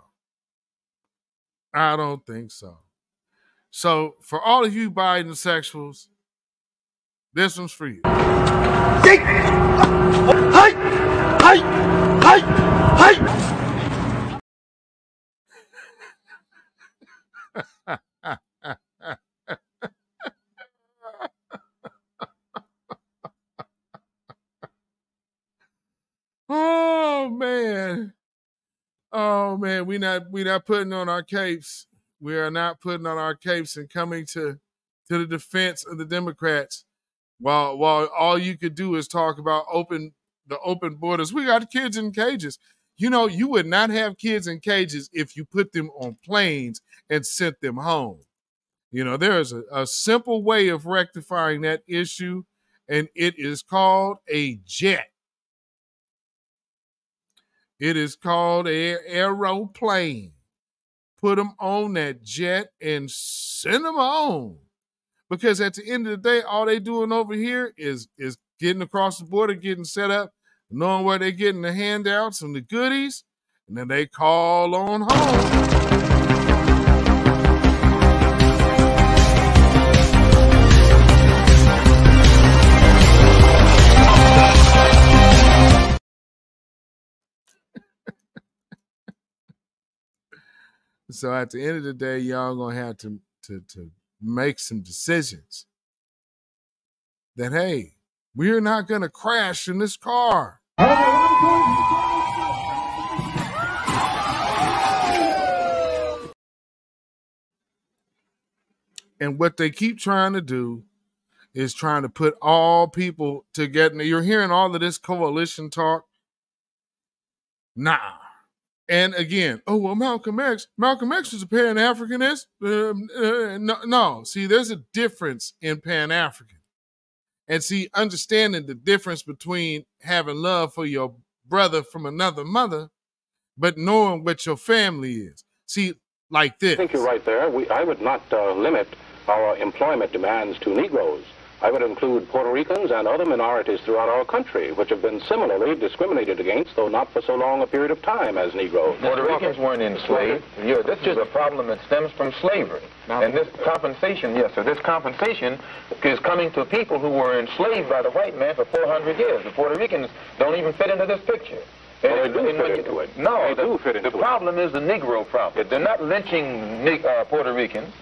I don't think so. So for all of you Biden sexuals, this one's for you. Hey! Hey! Hey! Hey! Hey! oh man. Oh man, we not we not putting on our capes. We are not putting on our capes and coming to to the defense of the Democrats while while all you could do is talk about open the open borders. We got kids in cages. You know, you would not have kids in cages if you put them on planes and sent them home. You know, there is a, a simple way of rectifying that issue, and it is called a jet. It is called a aeroplane. Put them on that jet and send them home because at the end of the day, all they doing over here is is getting across the border, getting set up, knowing where they're getting the handouts and the goodies, and then they call on home. So at the end of the day, y'all gonna have to to to make some decisions that, hey, we're not to crash in this car. And what they keep trying to do is trying to put all people together. You're hearing all of this coalition talk. Nah, and again, oh well, Malcolm X, Malcolm X was a Pan Africanist. Um, uh, no, no, see, there's a difference in Pan African, and see, understanding the difference between having love for your brother from another mother, but knowing what your family is. See, like this. I think you're right there. We, I would not uh, limit our employment demands to Negroes. I would include Puerto Ricans and other minorities throughout our country, which have been similarly discriminated against, though not for so long a period of time as Negroes. Puerto Ricans weren't enslaved. Yeah, this is a problem that stems from slavery. And this compensation, yes, so this compensation is coming to people who were enslaved by the white man for 400 years. The Puerto Ricans don't even fit into this picture. Well, they do fit into it. No, they the, do fit into it. the problem is the Negro problem. They're not lynching uh, Puerto Ricans.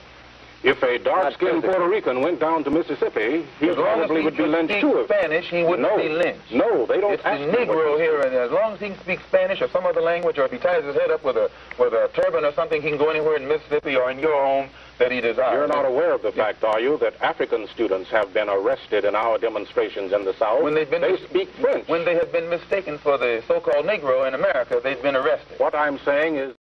If a dark-skinned Puerto Rican went down to Mississippi, he probably would be lynched too. Spanish, he wouldn't no, be lynched. No, they don't. It's the Negro here, and as long as he can speak Spanish or some other language, or if he ties his head up with a with a turban or something, he can go anywhere in Mississippi or in your home that he desires. You're not aware of the fact, are you, that African students have been arrested in our demonstrations in the South? When they've been they speak French. When they have been mistaken for the so-called Negro in America, they've been arrested. What I'm saying is.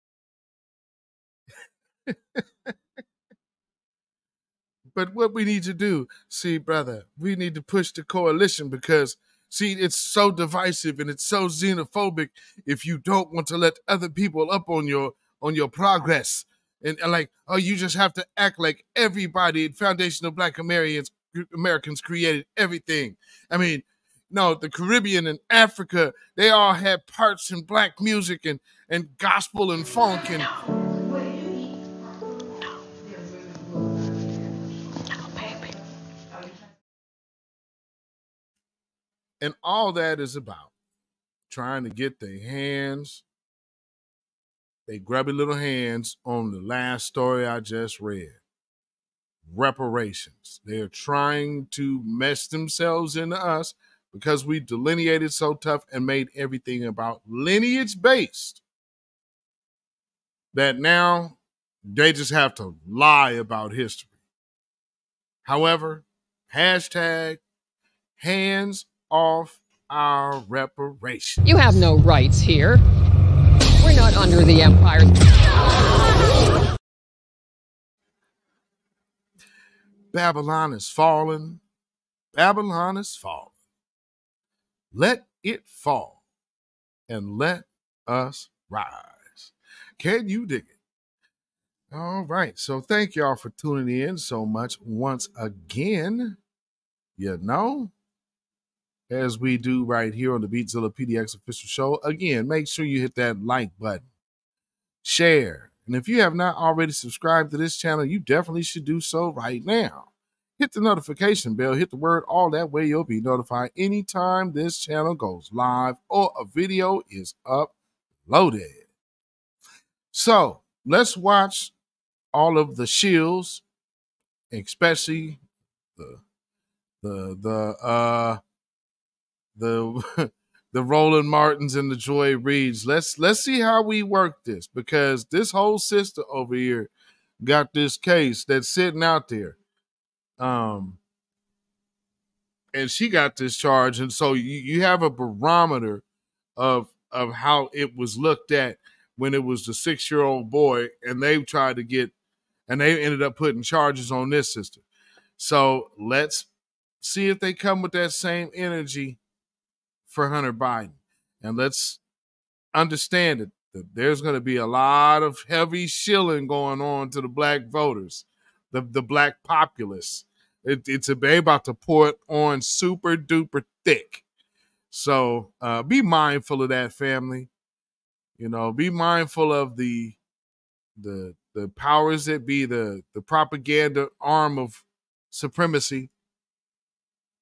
But what we need to do, see, brother, we need to push the coalition because, see, it's so divisive and it's so xenophobic if you don't want to let other people up on your on your progress. And, and like, oh, you just have to act like everybody Foundation of Black Americans Americans created everything. I mean, no, the Caribbean and Africa, they all had parts in black music and, and gospel and funk and And all that is about trying to get their hands, they grubby little hands on the last story I just read reparations. They're trying to mesh themselves into us because we delineated so tough and made everything about lineage based that now they just have to lie about history. However, hashtag hands off our reparations. You have no rights here. We're not under the empire. Babylon is fallen. Babylon is fallen. Let it fall and let us rise. Can you dig it? All right. So thank y'all for tuning in so much once again. You know, as we do right here on the Beatzilla PDX official show. Again, make sure you hit that like button, share, and if you have not already subscribed to this channel, you definitely should do so right now. Hit the notification bell, hit the word all that way you'll be notified anytime this channel goes live or a video is uploaded. So let's watch all of the shields, especially the the the uh the [laughs] the Roland Martins and the Joy Reids. Let's let's see how we work this because this whole sister over here got this case that's sitting out there. Um and she got this charge. And so you, you have a barometer of of how it was looked at when it was the six year old boy, and they tried to get and they ended up putting charges on this sister. So let's see if they come with that same energy for Hunter Biden. And let's understand it that there's going to be a lot of heavy shilling going on to the black voters, the, the black populace. It, it's about to pour it on super duper thick. So uh, be mindful of that, family. You know, be mindful of the the the powers that be, the the propaganda arm of supremacy.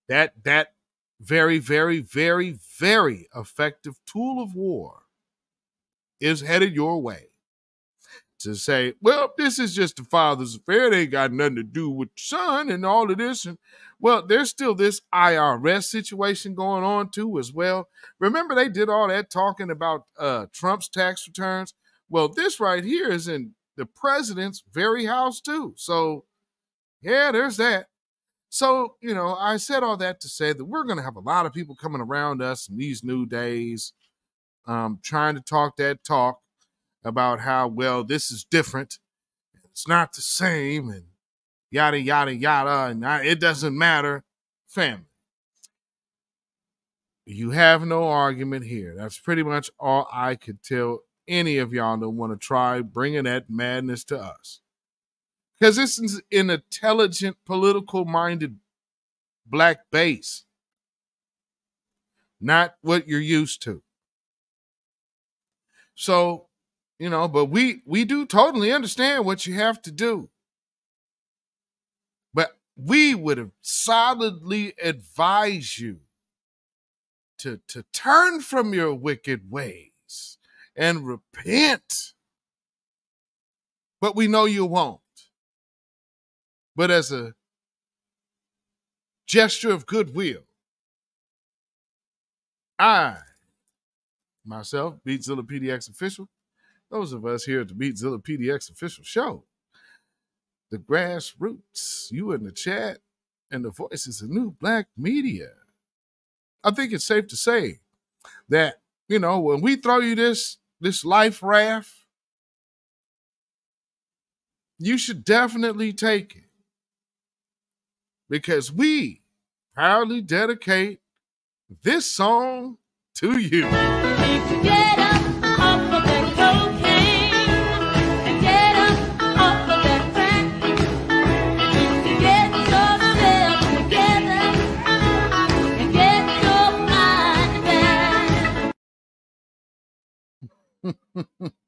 That that very, very, very, very effective tool of war is headed your way. To say, well, this is just the father's affair. They got nothing to do with your son and all of this. And well, there's still this IRS situation going on too, as well. Remember, they did all that talking about uh, Trump's tax returns. Well, this right here is in the president's very house too. So, yeah, there's that. So, you know, I said all that to say that we're going to have a lot of people coming around us in these new days, um, trying to talk that talk about how, well, this is different. It's not the same and yada, yada, yada. And I, it doesn't matter. Family. You have no argument here. That's pretty much all I could tell any of y'all that want to try bringing that madness to us because this is an intelligent, political minded black base, not what you're used to. So, you know, but we we do totally understand what you have to do. But we would have solidly advised you to to turn from your wicked ways and repent. But we know you won't but as a gesture of goodwill, I, myself, Beatzilla PDX official, those of us here at the Beatzilla PDX official show, the grassroots, you in the chat, and the voices of new black media. I think it's safe to say that, you know, when we throw you this this life raft, you should definitely take it because we proudly dedicate this song to you. [laughs]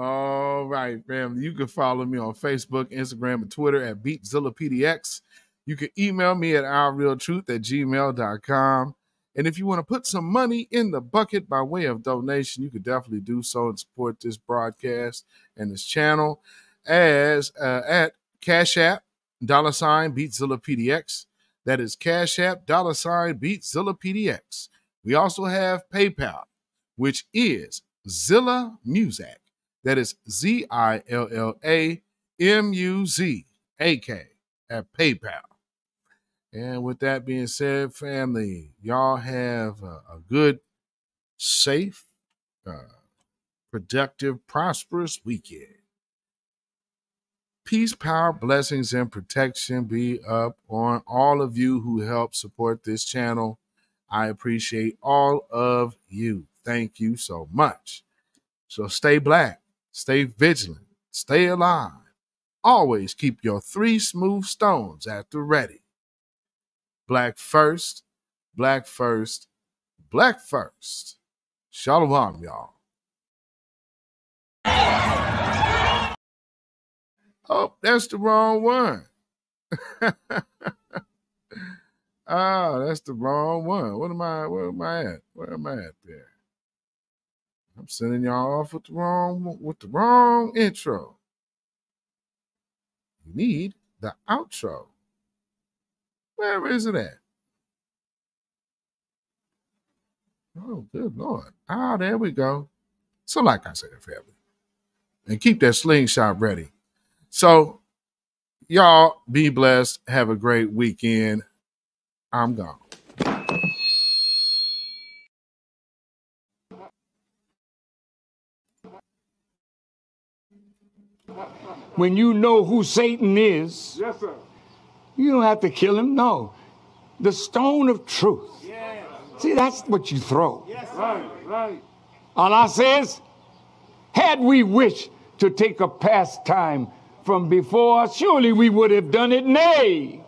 All right, family. You can follow me on Facebook, Instagram, and Twitter at BeatZillaPDX. You can email me at ourrealtruth at gmail.com. And if you want to put some money in the bucket by way of donation, you could definitely do so and support this broadcast and this channel as uh, at Cash App, dollar sign Beatzilla PDX. That is Cash App, dollar sign Beatzilla PDX. We also have PayPal, which is Zilla Muzak. That is Z I L L A M U Z A K at PayPal. And with that being said, family, y'all have a, a good, safe, uh, productive, prosperous weekend. Peace, power, blessings, and protection be up on all of you who help support this channel. I appreciate all of you. Thank you so much. So stay black, stay vigilant, stay alive. Always keep your three smooth stones at the ready. Black first, black first, black first. Shalom, y'all. Oh, that's the wrong one. oh, [laughs] that's the wrong one. What am I? Where am I at? Where am I at there? I'm sending y'all off with the wrong with the wrong intro. You need the outro. Where is it at? Oh, good Lord. Ah, there we go. So, like I said, family, and keep that slingshot ready. So, y'all be blessed. Have a great weekend. I'm gone. When you know who Satan is, Yes, sir. you don't have to kill him. No. The stone of truth. See, that's what you throw. Right, right. Allah says, had we wished to take a pastime from before, surely we would have done it. Nay,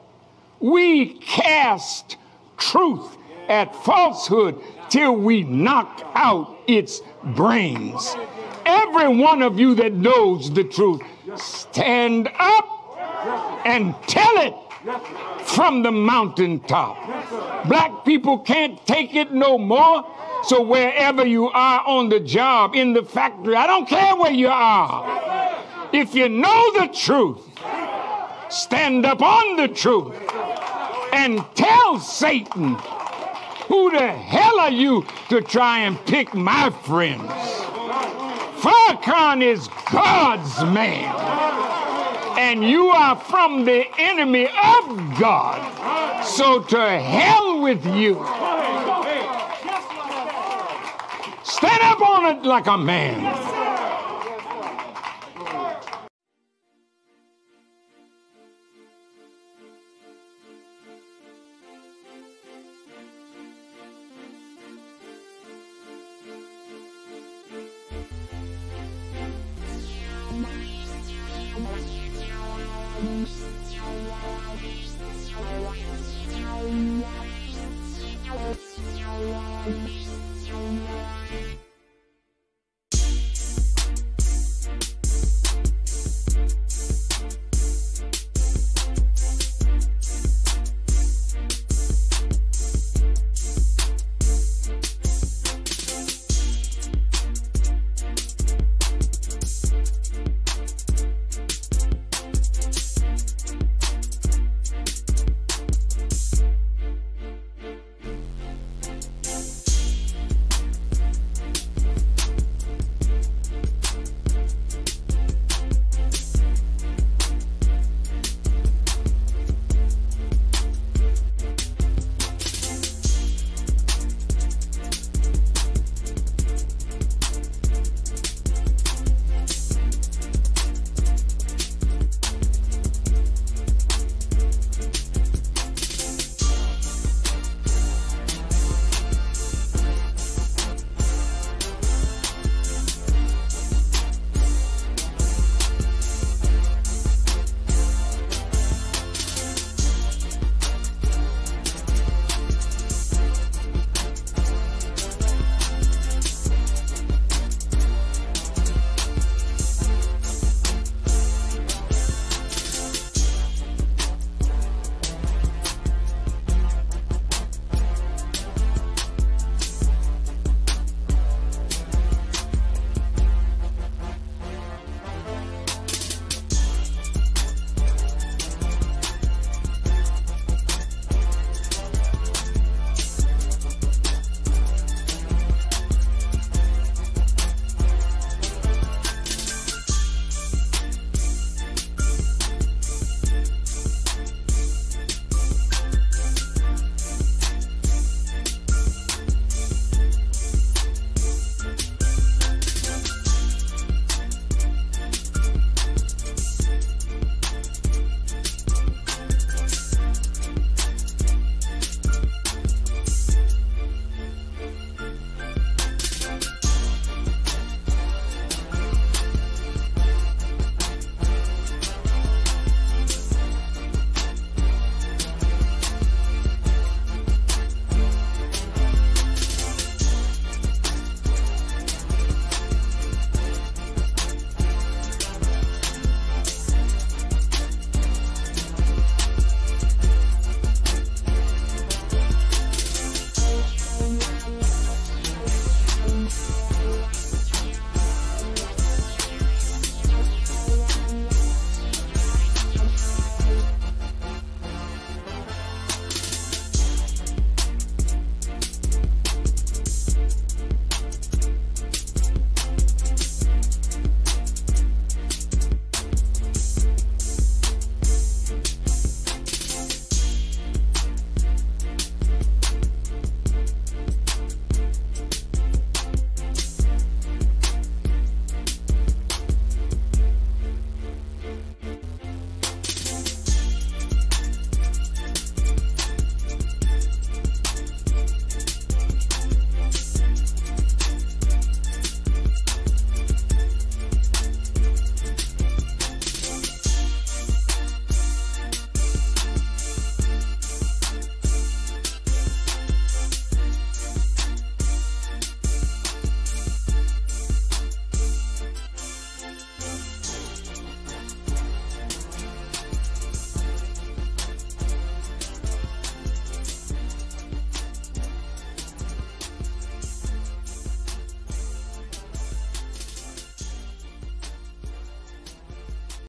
we cast truth at falsehood till we knock out its brains. Every one of you that knows the truth, stand up and tell it from the mountaintop. Black people can't take it no more. So wherever you are on the job, in the factory, I don't care where you are. If you know the truth, stand up on the truth and tell Satan, who the hell are you to try and pick my friends? Farrakhan is God's man. And you are from the enemy of God. So to hell with you. Stand up on it like a man.